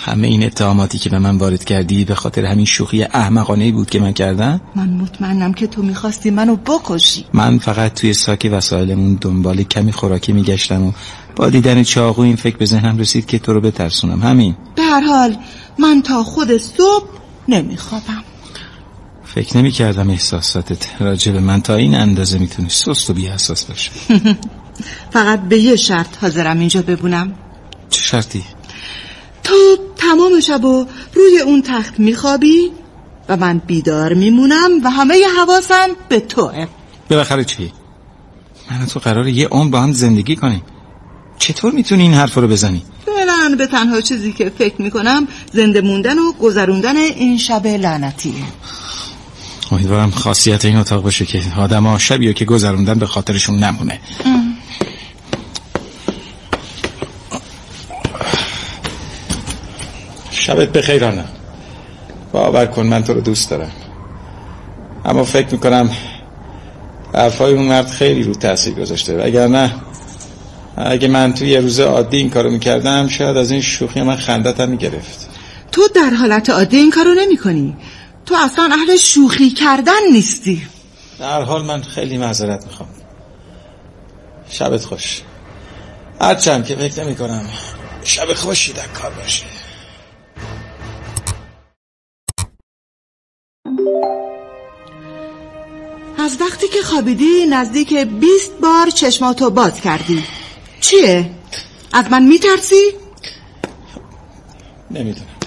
[SPEAKER 4] همه این اتهاماتی که به من وارد کردی به خاطر همین شوخی احمقانه بود که من کردم؟
[SPEAKER 5] من مطمئنم که تو می‌خواستی منو بکشی.
[SPEAKER 4] من فقط توی ساک وسایلمون دنبال کمی خوراکی میگشتم و با دیدن چاقو این فکر به ذهنم رسید که تو رو بترسونم. همین.
[SPEAKER 5] به هر حال من تا خود صبح نمیخوابم.
[SPEAKER 4] فکر نمی کردم احساساتت راجع به من تا این اندازه می‌تونی سست و بی اساس باشه
[SPEAKER 5] فقط به یه شرط حاضرم اینجا ببونم
[SPEAKER 4] چه شرطی؟
[SPEAKER 5] تو تمام شب و روی اون تخت میخوابی و من بیدار میمونم و همه حواسم به توه
[SPEAKER 4] بالاخره چی؟ من تو قرار یه عمر با هم زندگی کنیم چطور می‌تونی این حرف رو بزنی؟
[SPEAKER 5] فعلا به تنها چیزی که فکر می‌کنم زنده موندن و گذروندن این شب لعنتیه
[SPEAKER 4] امیدوارم خاصیت این اتاق باشه که آدم ها شبیه که گذروندن به خاطرشون نمونه. شبت بخیر باور کن من تو رو دوست دارم. اما فکر می‌کنم حرفای اون مرد خیلی رو تاثیر گذاشته. وگرنه اگه من توی یه روز عادی این کارو می‌کردم شاید از این شوخی من خندتم می‌گرفت.
[SPEAKER 5] تو در حالت عادی این کارو نمی کنی تو اصلا اهل شوخی کردن نیستی.
[SPEAKER 4] در حال من خیلی معذرت می‌خوام. شبت خوش. هرچند که فکر نمی کنم شب خوشی در کار باشه.
[SPEAKER 5] از وقتی که خوابیدی نزدیک بیست بار چشماتو باز کردی. چیه؟ از من میترسی؟
[SPEAKER 4] نمی‌دونم.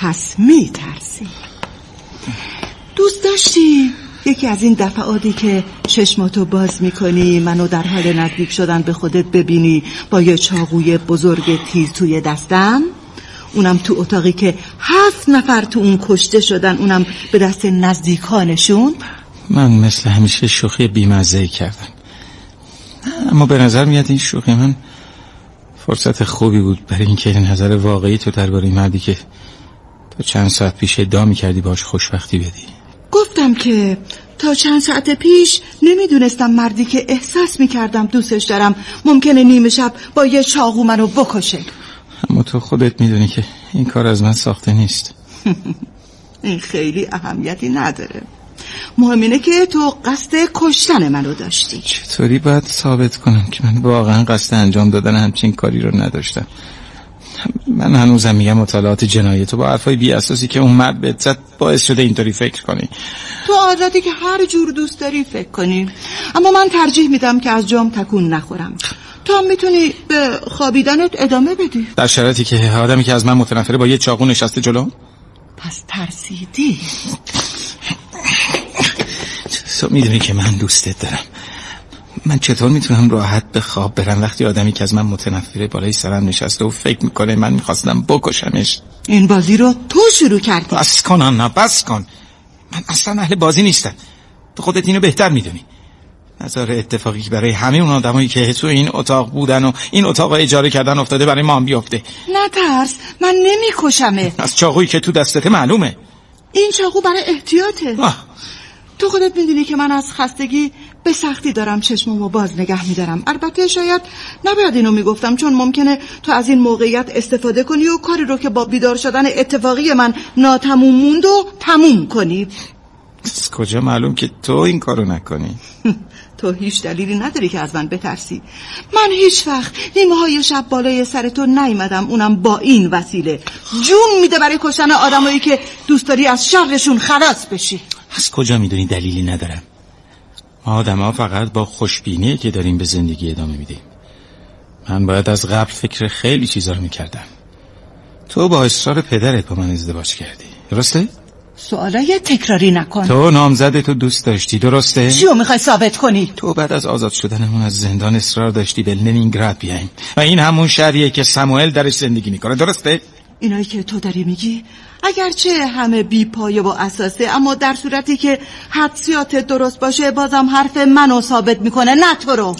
[SPEAKER 5] پس میترسی. دوست داشتی؟ یکی از این دفعاتی که چشماتو باز می‌کنی منو در حال نزدیک شدن به خودت ببینی با یه چاقوی بزرگ تیز توی دستم؟ اونم تو اتاقی که هفت نفر تو اون کشته شدن اونم به دست نزدیکانشون؟
[SPEAKER 4] من مثل همیشه شوخی بیمزه کردم. اما به نظر میاد این شوخی من فرصت خوبی بود برای اینکه نظر واقعی تو درباره مردی که تا چند ساعت پیش ادعا می‌کردی باش خوشبختی بدی؟
[SPEAKER 5] گفتم که تا چند ساعت پیش نمی‌دونستم مردی که احساس می‌کردم دوستش دارم. ممکنه نیمه شب با یه چاقو منو بکشه.
[SPEAKER 4] اما تو خودت می‌دونی که این کار از من ساخته نیست.
[SPEAKER 5] این خیلی اهمیتی نداره. مهم اینه که تو قصد کشتن منو داشتی.
[SPEAKER 4] چطوری باید ثابت کنم که من واقعا قصد انجام دادن همچین کاری رو نداشتم؟ من هنوزم میگم مطالعات جنایی. تو با حرفای بی اساسی که اون مرد بهت زد باعث شده اینطوری فکر کنی.
[SPEAKER 5] تو عادتی که هر جور دوست داری فکر کنی. اما من ترجیح میدم که از جام تکون نخورم. تو هم می‌تونی به خوابیدنت ادامه بدی.
[SPEAKER 4] در شرایطی که آدمی که از من متنفره با یه چاقو نشسته جلو؟
[SPEAKER 5] پس ترسیدی.
[SPEAKER 4] تو می‌دونی که من دوستت دارم. من چطور می‌تونم راحت به خواب برم؟ وقتی آدمی که از من متنفره بالای سرم نشسته و فکر می‌کنه من می‌خواستم بکشمش.
[SPEAKER 5] این بازی رو تو شروع کردی.
[SPEAKER 4] بس کن آنا بس کن. من اصلا اهل بازی نیستم. تو خودت اینو بهتر می‌دونی. نظر اتفاقی که برای همه اون آدمایی که تو این اتاق بودن و این اتاق اجاره کردن افتاده برای ما هم بیفته.
[SPEAKER 5] نه ترس من نمیکشمه
[SPEAKER 4] از چاقویی که تو دستت معلومه.
[SPEAKER 5] این چاقو برای احتیاطه.
[SPEAKER 4] آه.
[SPEAKER 5] تو خودت می‌دونی که من از خستگی به سختی دارم چشممو باز نگه میدارم. البته شاید نباید اینو می‌گفتم چون ممکنه تو از این موقعیت استفاده کنی و کاری رو که با بیدار شدن اتفاقی من ناتموم موند و تموم کنی.
[SPEAKER 4] از کجا معلوم که تو این کارو نکنی؟
[SPEAKER 5] تو هیچ دلیلی نداری که از من بترسی. من هیچ وقت نیمه های شب بالای سر تو نیمدم اونم با این وسیله. جون میده برای کشتن آدمایی که دوست داری از شرشون خلاص بشی.
[SPEAKER 4] از کجا می‌دونی دلیلی ندارم؟ ما آدم فقط با خوشبینی که داریم به زندگی ادامه میدیم من باید از قبل فکر خیلی چیزا رو می‌کردم تو با اصرار پدرت با من ازدواج کردی درسته؟
[SPEAKER 5] سوالای تکراری نکن
[SPEAKER 4] تو نامزد تو دوست داشتی درسته؟
[SPEAKER 5] چیو می‌خوای ثابت کنی؟
[SPEAKER 4] تو بعد از آزاد شدنمون از زندان اصرار داشتی به لنینگراد بیایم و این همون شهریه که سموئل درش زندگی می‌کنه درسته؟
[SPEAKER 5] اینایی که تو داری میگی اگرچه همه بی پایه و اساسه اما در صورتی که حدسیات درست باشه بازم حرف منو ثابت می‌کنه. نه تو رو.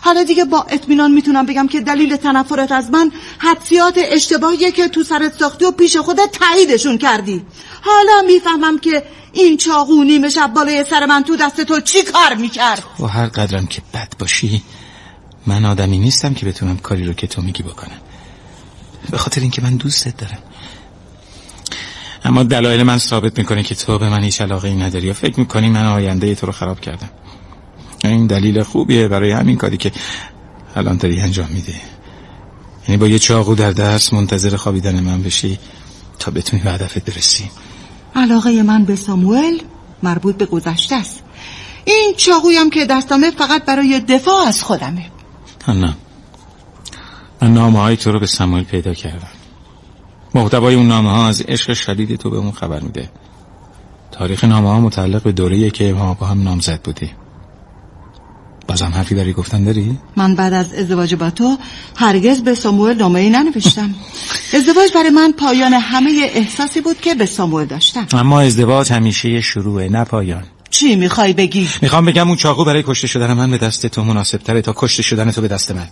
[SPEAKER 5] حالا دیگه با اطمینان می‌تونم بگم که دلیل تنفرت از من حدسیات اشتباهیه که تو سرت ساختی و پیش خودت تاییدشون کردی. حالا می‌فهمم که این چاقو نیمه شب بالای سر من تو دست تو چی کار می‌کرد؟
[SPEAKER 4] و هر قدرم که بد باشی من آدمی نیستم که بتونم کاری رو که تو میگی بکنم. به خاطر اینکه من دوستت دارم. اما دلایل من ثابت می‌کنه که تو به من هیچ علاقه ای نداری یا فکر می‌کنی من آینده تو رو خراب کردم. این دلیل خوبیه برای همین کاری که الان داری انجام میده یعنی با یه چاقو در دست منتظر خوابیدن من بشی تا بتونی به هدفت برسی.
[SPEAKER 5] علاقه من به ساموئل مربوط به گذشته است. این چاقویم که دستامه فقط برای دفاع از خودمه.
[SPEAKER 4] نه من نامه های تو رو به ساموئل پیدا کردم. محتوای اون نامه ها از عشق شدید تو به اون خبر میده. تاریخ نامه ها متعلق به دوره که ما با هم نامزد بودیم. بازم حرفی برای گفتن داری؟
[SPEAKER 5] من بعد از ازدواج با تو هرگز به ساموئل نامه ای ننوشتم. ازدواج برای من پایان همه احساسی بود که به ساموئل داشتم.
[SPEAKER 4] اما ازدواج همیشه شروعه نه پایان.
[SPEAKER 5] چی می‌خوای بگی؟
[SPEAKER 4] می‌خوام بگم اون چاقو برای کشته شدن من به دست تو مناسب تره تا کشته شدن تو به دست من.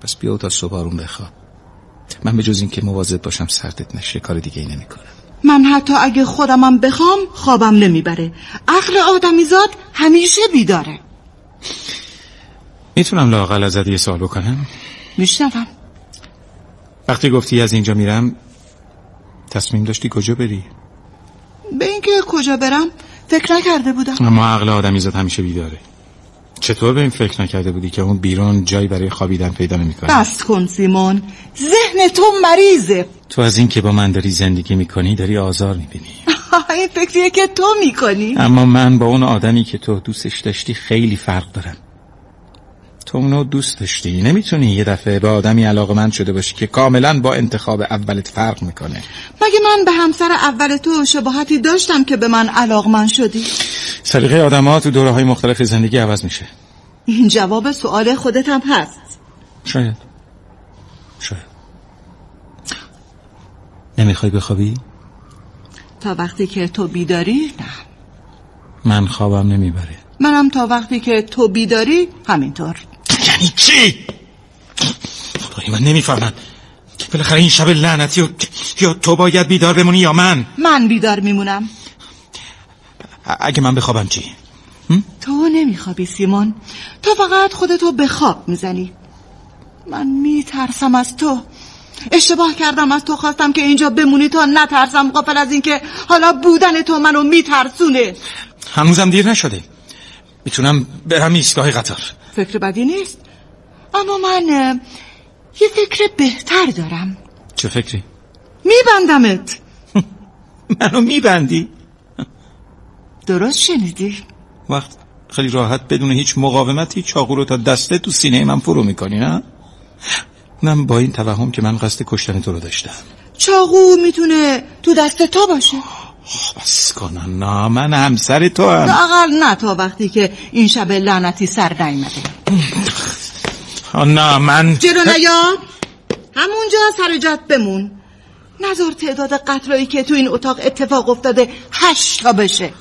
[SPEAKER 4] پس بیا تا صبح آروم بخواب. من به جز این که مواظب باشم سردت نشه کار دیگه ای نمی کنم.
[SPEAKER 5] من حتی اگه خودمم بخوام خوابم نمی‌بره. عقل آدمیزاد همیشه بیداره.
[SPEAKER 4] می‌تونم لاقل ازت یه سوال بکنم؟
[SPEAKER 5] میشنوم.
[SPEAKER 4] وقتی گفتی از اینجا میرم تصمیم داشتی کجا بری؟
[SPEAKER 5] به اینکه کجا برم فکر نکرده بودم.
[SPEAKER 4] اما عقل آدمیزاد همیشه بیداره. چطور به این فکر نکرده بودی که اون بیرون جایی برای خوابیدن پیدا نمی‌کنه؟
[SPEAKER 5] بس کن سیمون. ذهن تو مریضه.
[SPEAKER 4] تو از این که با من داری زندگی می‌کنی داری آزار می‌بینی.
[SPEAKER 5] این فکریه که تو می‌کنی.
[SPEAKER 4] اما من با اون آدمی که تو دوستش داشتی خیلی فرق دارم. تو اونو دوست داشتی؟ نمی‌تونی یه دفعه به آدمی علاقه من شده باشی که کاملا با انتخاب اولت فرق می‌کنه.
[SPEAKER 5] مگه من به همسر اول تو شباهتی داشتم که به من علاقمند شدی؟
[SPEAKER 4] سلیقه آدم ها تو دوره های مختلف زندگی عوض میشه.
[SPEAKER 5] این جواب سوال خودت هم هست.
[SPEAKER 4] شاید. شاید. نمی‌خوای بخوابی؟
[SPEAKER 5] تا وقتی که تو بیداری نه.
[SPEAKER 4] من خوابم نمی‌بره.
[SPEAKER 5] منم تا وقتی که تو بیداری همینطور.
[SPEAKER 4] چی؟ خدای من نمی‌فهمم. بالاخره این شب لعنتی و... یا تو باید بیدار بمونی یا من.
[SPEAKER 5] من بیدار میمونم.
[SPEAKER 4] اگه من بخوابم چی؟
[SPEAKER 5] تو نمیخوابی سیمون. تو فقط خودتو به خواب می‌زنی. من میترسم از تو. اشتباه کردم از تو خواستم که اینجا بمونی. تا نترسم قافل از اینکه حالا بودن تو منو میترسونه.
[SPEAKER 4] هنوزم دیر نشده. می‌تونم برم ایستگاه قطار.
[SPEAKER 5] فکر بدی نیست؟ اما من یه فکر بهتر دارم.
[SPEAKER 4] چه فکری؟
[SPEAKER 5] میبندمت.
[SPEAKER 4] منو میبندی؟
[SPEAKER 5] درست شنیدی.
[SPEAKER 4] وقت خیلی راحت بدون هیچ مقاومتی چاقو رو تا دسته تو سینه من فرو می‌کنی نه؟ نم با این توهم که من قصد کشتن تو رو داشتم.
[SPEAKER 5] چاقو می‌تونه تو دست تو باشه.
[SPEAKER 4] بس کنن نه من همسر تو هم
[SPEAKER 5] اقل نه تا وقتی که این شب لعنتی سر نیمده
[SPEAKER 4] نه من
[SPEAKER 5] جلو نیا همونجا سر جات بمون. نظر تعداد قطرایی که تو این اتاق اتفاق افتاده هشت تا بشه.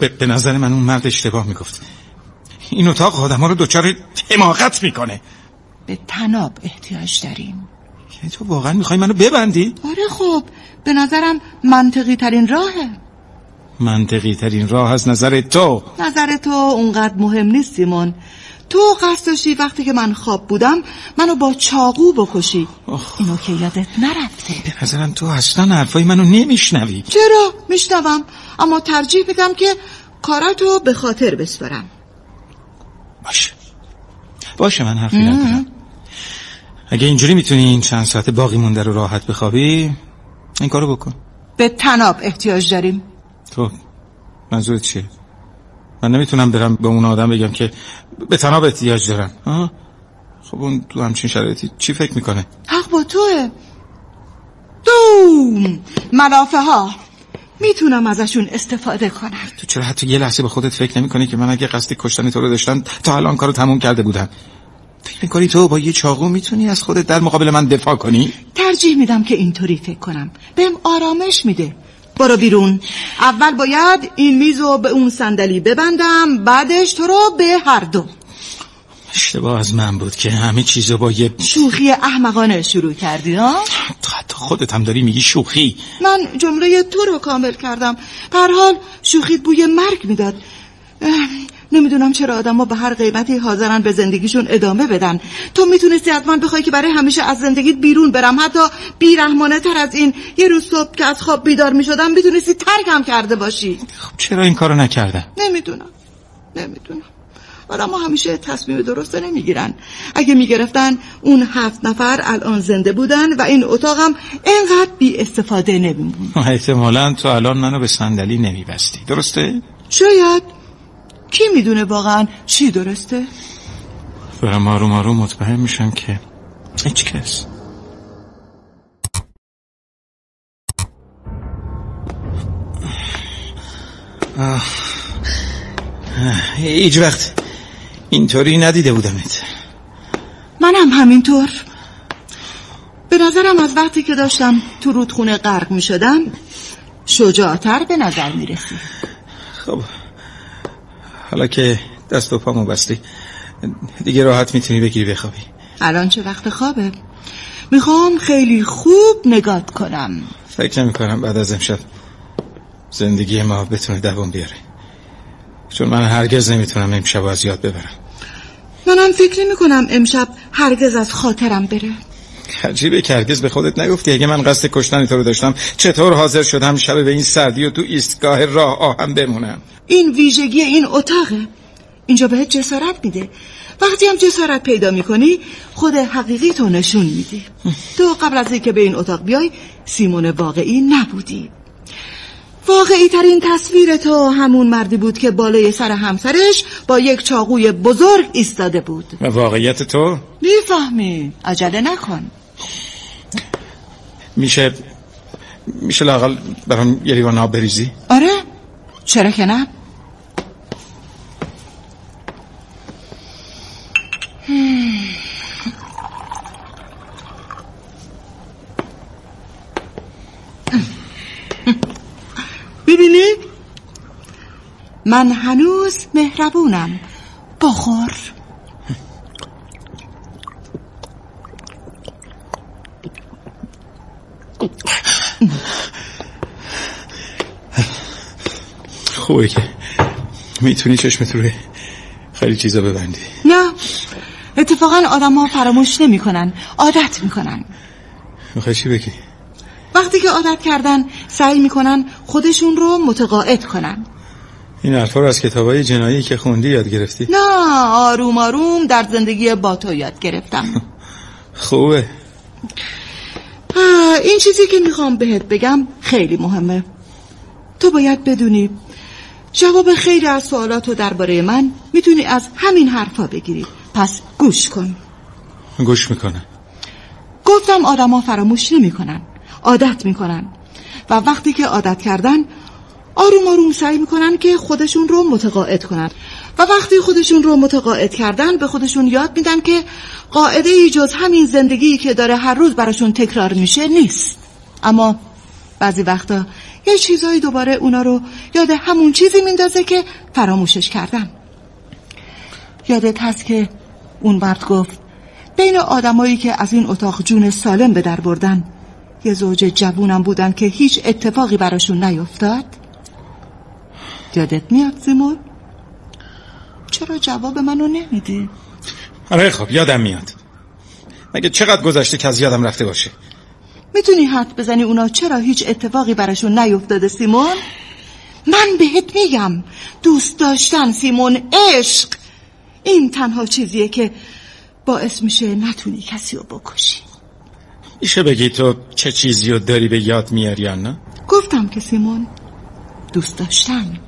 [SPEAKER 4] به, به نظر من اون مرد اشتباه می‌گفت. این اتاق آدم ها رو دوچار حماقت می‌کنه.
[SPEAKER 5] به تناب احتیاج داریم.
[SPEAKER 4] که تو واقعا می‌خوای منو ببندی؟
[SPEAKER 5] آره خب به نظرم منطقی ترین راهه.
[SPEAKER 4] منطقی ترین راه از نظر تو.
[SPEAKER 5] نظر تو اونقدر مهم نیست سیمون. تو قصد داشتی وقتی که من خواب بودم منو با چاقو بکشی. اینو که یادت نرفته.
[SPEAKER 4] به نظرم تو اصلا حرفای منو نمیشنوی.
[SPEAKER 5] چرا؟ میشنوم. اما ترجیح میدم که کاراتو به خاطر بسپرم
[SPEAKER 4] باشه باشه من حرفی ندارم. اگه اینجوری می‌تونی این چند ساعت باقی مونده رو راحت بخوابی این کارو بکن.
[SPEAKER 5] به تناب احتیاج داریم.
[SPEAKER 4] تو منظورت چیه؟ من نمی‌تونم برم به اون آدم بگم که به تناب احتیاج دارم. آه؟ خب اون تو همچین شرایطی چی فکر می‌کنه؟
[SPEAKER 5] حق با توه. دو ملافه ها. می‌تونم ازشون استفاده کنم.
[SPEAKER 4] تو چرا حتی یه لحظه به خودت فکر نمی‌کنی که من اگه قصدی کشتن تو رو داشتم تا الان کارو تموم کرده بودم؟ فکر می‌کنی تو با یه چاقو می‌تونی از خودت در مقابل من دفاع کنی؟
[SPEAKER 5] ترجیح میدم که اینطوری فکر کنم. بهم آرامش میده. برو بیرون. اول باید این میزو به اون صندلی ببندم بعدش تو رو به هر دو.
[SPEAKER 4] اشتباه از من بود که همه چیزو با یه
[SPEAKER 5] شوخی احمقانه شروع کردی ها؟
[SPEAKER 4] تو حتی خودت هم داری میگی شوخی.
[SPEAKER 5] من جمله تو رو کامل کردم. هر حال شوخیت بوی مرگ می‌داد. نمی‌دونم چرا آدم به هر قیمتی حاضرن به زندگیشون ادامه بدن. تو می‌تونستی حتما بخوای که برای همیشه از زندگیت بیرون برم. حتی بیرحمانه تر از این یه روز صبح که از خواب بیدار می‌شدم می‌تونستی ترکم کرده باشی.
[SPEAKER 4] خب چرا این کارو نکردم
[SPEAKER 5] نمی‌دونم. نمی‌دونم. آدم همیشه تصمیم درسته نمی‌گیرن. اگه می‌گرفتن اون هفت نفر الان زنده بودن و این اتاقم انقدر بی استفاده نمیمون.
[SPEAKER 4] احتمالا تو الان منو به صندلی نمیبستی. درسته؟
[SPEAKER 5] شاید. کی می‌دونه واقعا چی درسته؟
[SPEAKER 4] دارم آروم آروم مطمئن میشم که هیچ کس. هیچ وقت اینطوری ندیده بودمت
[SPEAKER 5] منم همینطور. به نظرم از وقتی که داشتم تو رودخونه غرق می شدم شجاعتر به نظر می رسی
[SPEAKER 4] خب حالا که دست و پامو بستی دیگه راحت می‌تونی بگیری بخوابی.
[SPEAKER 5] الان چه وقت خوابه؟ می‌خوام خیلی خوب نگات کنم.
[SPEAKER 4] فکر نمی کنم بعد از امشب زندگی ما بتونه دوام بیاره. چون من هرگز نمی‌تونم امشب از یاد ببرم.
[SPEAKER 5] منم فکر نمی کنم امشب هرگز از خاطرم بره.
[SPEAKER 4] عجیبه که هرگز به خودت نگفتی. اگه من قصد کشتن تو رو داشتم چطور حاضر شدم شب به این سردی و تو ایستگاه راه آهم بمونم؟
[SPEAKER 5] این ویژگی این اتاقه. اینجا بهت جسارت میده. وقتی هم جسارت پیدا می‌کنی خود حقیقی تو نشون میدی. تو قبل از اینکه به این اتاق بیای سیمون واقعی نبودی. واقعی ترین تصویر تو همون مردی بود که بالای سر همسرش با یک چاقوی بزرگ ایستاده بود.
[SPEAKER 4] و واقعیت تو؟
[SPEAKER 5] می‌فهمی. عجله نکن.
[SPEAKER 4] میشه میشه لاقل برام یه لیوان آب بریزی؟
[SPEAKER 5] آره چرا که نه؟ ببینی؟ من هنوز مهربونم. بخور.
[SPEAKER 4] خوبه که می‌تونی چشمت روی خیلی چیزا ببندی.
[SPEAKER 5] نه اتفاقا آدم ها فراموش نمی کنن عادت می‌کنن.
[SPEAKER 4] می‌خوای چی بگی؟
[SPEAKER 5] وقتی که عادت کردن سعی می‌کنن خودشون رو متقاعد کنن.
[SPEAKER 4] این حرفا رو از کتابای جنایی که خوندی یاد گرفتی؟
[SPEAKER 5] نه آروم آروم در زندگی با تو یاد گرفتم.
[SPEAKER 4] خوبه.
[SPEAKER 5] این چیزی که می‌خوام بهت بگم خیلی مهمه. تو باید بدونی جواب خیلی از سوالاتو درباره من می‌تونی از همین حرفا بگیری. پس گوش کن.
[SPEAKER 4] گوش می‌کنه
[SPEAKER 5] گفتم آدما فراموش نمی‌کنن. عادت می‌کنن. و وقتی که عادت کردن آروم آروم سعی می‌کنن که خودشون رو متقاعد کنن. و وقتی خودشون رو متقاعد کردن به خودشون یاد میدن که قاعده ای جز همین زندگی که داره هر روز براشون تکرار میشه نیست. اما بعضی وقتا یه چیزایی دوباره اونا رو یاد همون چیزی میندازه که فراموشش کردن یادت هست که اون مرد گفت بین آدمایی که از این اتاق جون سالم به در بردن یه زوج جوونم بودن که هیچ اتفاقی براشون نیفتاد یادت میاد زیمون؟ چرا جواب منو نمیدی؟
[SPEAKER 4] آره خب یادم میاد مگه چقدر گذشته که از یادم رفته باشه
[SPEAKER 5] می‌تونی حد بزنی اونا چرا هیچ اتفاقی براشون نیفتاده سیمون؟ من بهت میگم دوست داشتن سیمون عشق. این تنها چیزیه که باعث میشه نتونی کسی رو بکشی.
[SPEAKER 4] میشه بگی تو چه چیزی رو داری به یاد میاری یا نه؟
[SPEAKER 5] گفتم که سیمون دوست داشتن.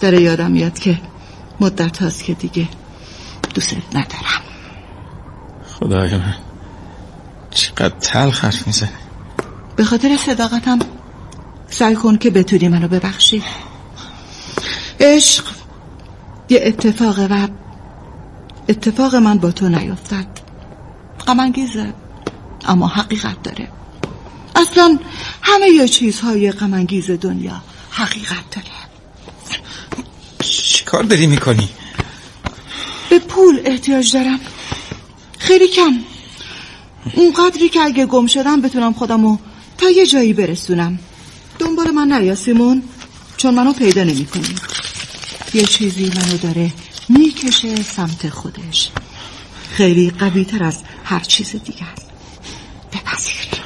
[SPEAKER 5] داره یادم میاد که مدت هاست که دیگه دوست ندارم.
[SPEAKER 4] خدای من چقدر تلخ حرف می‌زنه
[SPEAKER 5] به خاطر صداقتم سعی کن که بتونی منو ببخشی. عشق یه اتفاقه و اتفاق من با تو نیفتد. غمانگیزه اما حقیقت داره. اصلا همه یه چیزهای غمانگیز دنیا حقیقت داره.
[SPEAKER 4] چی کار داری می‌کنی؟
[SPEAKER 5] به پول احتیاج دارم. خیلی کم. اون قدری که اگه گم شدم بتونم خودمو تا یه جایی برسونم. دنبال من نیا سیمون. چون منو پیدا نمی کنی. یه چیزی منو داره می‌کشه سمت خودش. خیلی قوی تر از هر چیز دیگر بپذیر.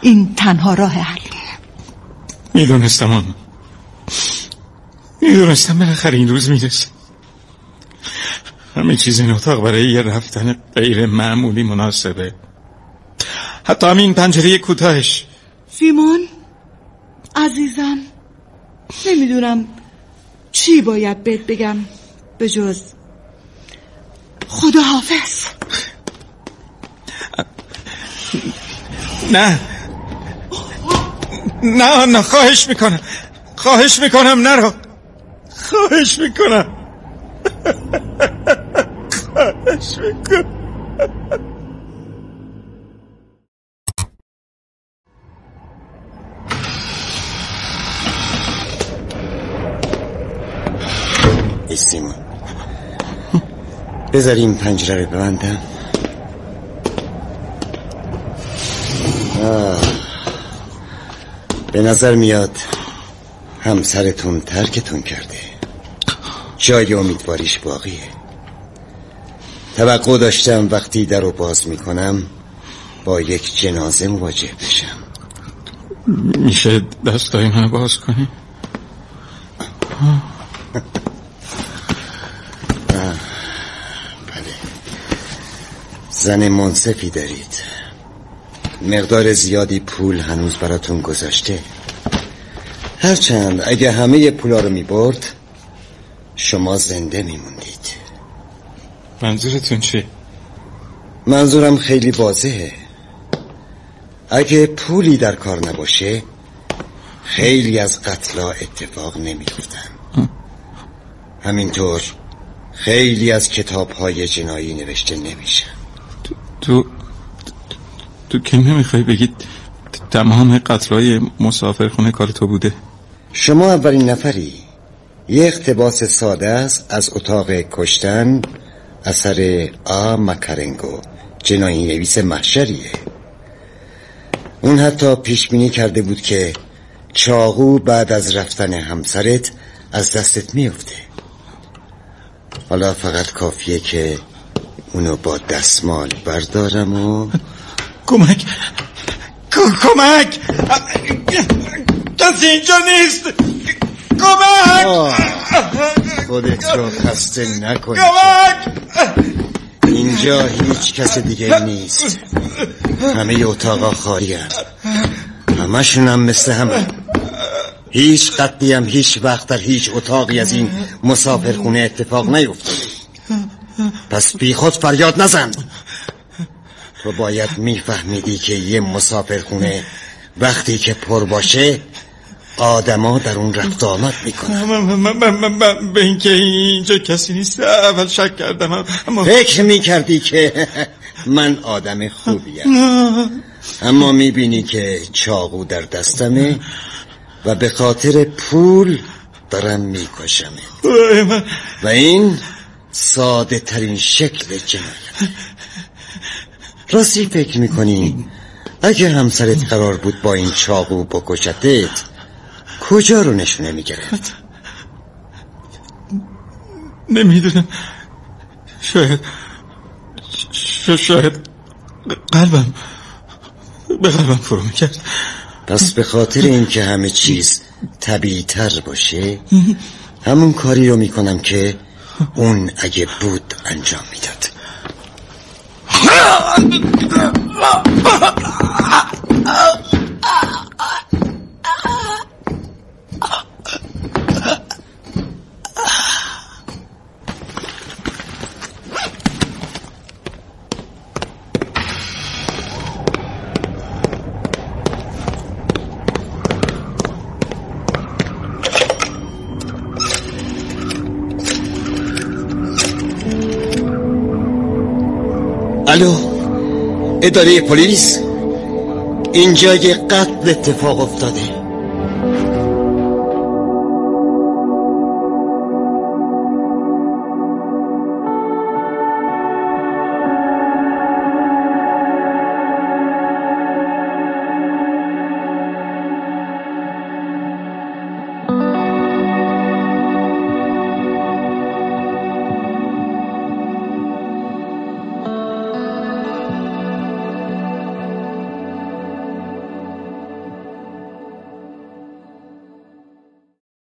[SPEAKER 5] این تنها راه حله
[SPEAKER 4] می‌دونستم آن. می‌دونستم بالاخره این روز می‌رسه. همه چیز این اتاق برای یه رفتن غیر معمولی مناسبه. حتی همین پنجره کوتاهش.
[SPEAKER 5] سیمون عزیزم نمی‌دونم چی باید بهت بگم به جز خدا حافظ
[SPEAKER 4] نه. نه نه خواهش می‌کنم. خواهش می‌کنم نرو خواهش می‌کنم. خواهش می‌کنم.
[SPEAKER 6] ای سیمون این پنجره رو ببندم. آه. به نظر میاد همسرتون ترکتون کرده. جای امیدواریش باقیه. توقع داشتم وقتی در رو باز می‌کنم با یک جنازه مواجه بشم.
[SPEAKER 4] میشه دستای من باز کنی؟
[SPEAKER 6] زن منصفی دارید. مقدار زیادی پول هنوز براتون گذاشته. هرچند اگه همه پولا رو می‌برد شما زنده میموندید.
[SPEAKER 4] منظورتون چی؟
[SPEAKER 6] منظورم خیلی واضحه. اگه پولی در کار نباشه خیلی از قتلا اتفاق نمیافتن. همینطور خیلی از کتاب های جنایی نوشته نمیشن.
[SPEAKER 4] تو تو که نمی‌خوای بگید تمام قتلای مسافرخونه کار تو بوده؟
[SPEAKER 6] شما اولین نفری. یه اقتباس ساده است از اتاق کشتن اثر آ مکرنگو جنایی نویس محشریه. اون حتی پیش بینی کرده بود که چاقو بعد از رفتن همسرت از دستت میفته حالا فقط کافیه که اونو با دستمال بردارم و
[SPEAKER 4] کمک. کمک! کسی اینجا نیست! کمک!
[SPEAKER 6] خودت رو خسته نکن
[SPEAKER 4] کمک!
[SPEAKER 6] اینجا هیچ کس دیگه نیست. همه اتاقا خالی هم همشون هم مثل همه. هیچ قتلی هم هیچ وقت در هیچ اتاقی از این مسافرخونه اتفاق نیفتاده. پس بی خود فریاد نزن. تو باید میفهمیدی که یه مسافرخونه وقتی که پر باشه آدما در اون رفت آمد می‌کنن.
[SPEAKER 4] من, من, من, من, من به اینکه اینجا کسی نیست اول شک کردم. اما
[SPEAKER 6] فکر می‌کردی که من آدم خوبیم. اما می‌بینی که چاقو در دستمه و به خاطر پول دارم میکشمه و این ساده ترین شکل جنایت راستی فکر می‌کنی اگه همسرت قرار بود با این چاقو بکشتت کجا رو نشونه می‌گرفت؟
[SPEAKER 4] نمی‌دونم. شاید شاید قلبم به قلبم فرو می‌کرد.
[SPEAKER 6] پس به خاطر اینکه همه چیز طبیعی تر باشه همون کاری رو می‌کنم که اون اگه بود انجام می‌داد. الو اداره پلیس اینجا یه قتل اتفاق افتاده.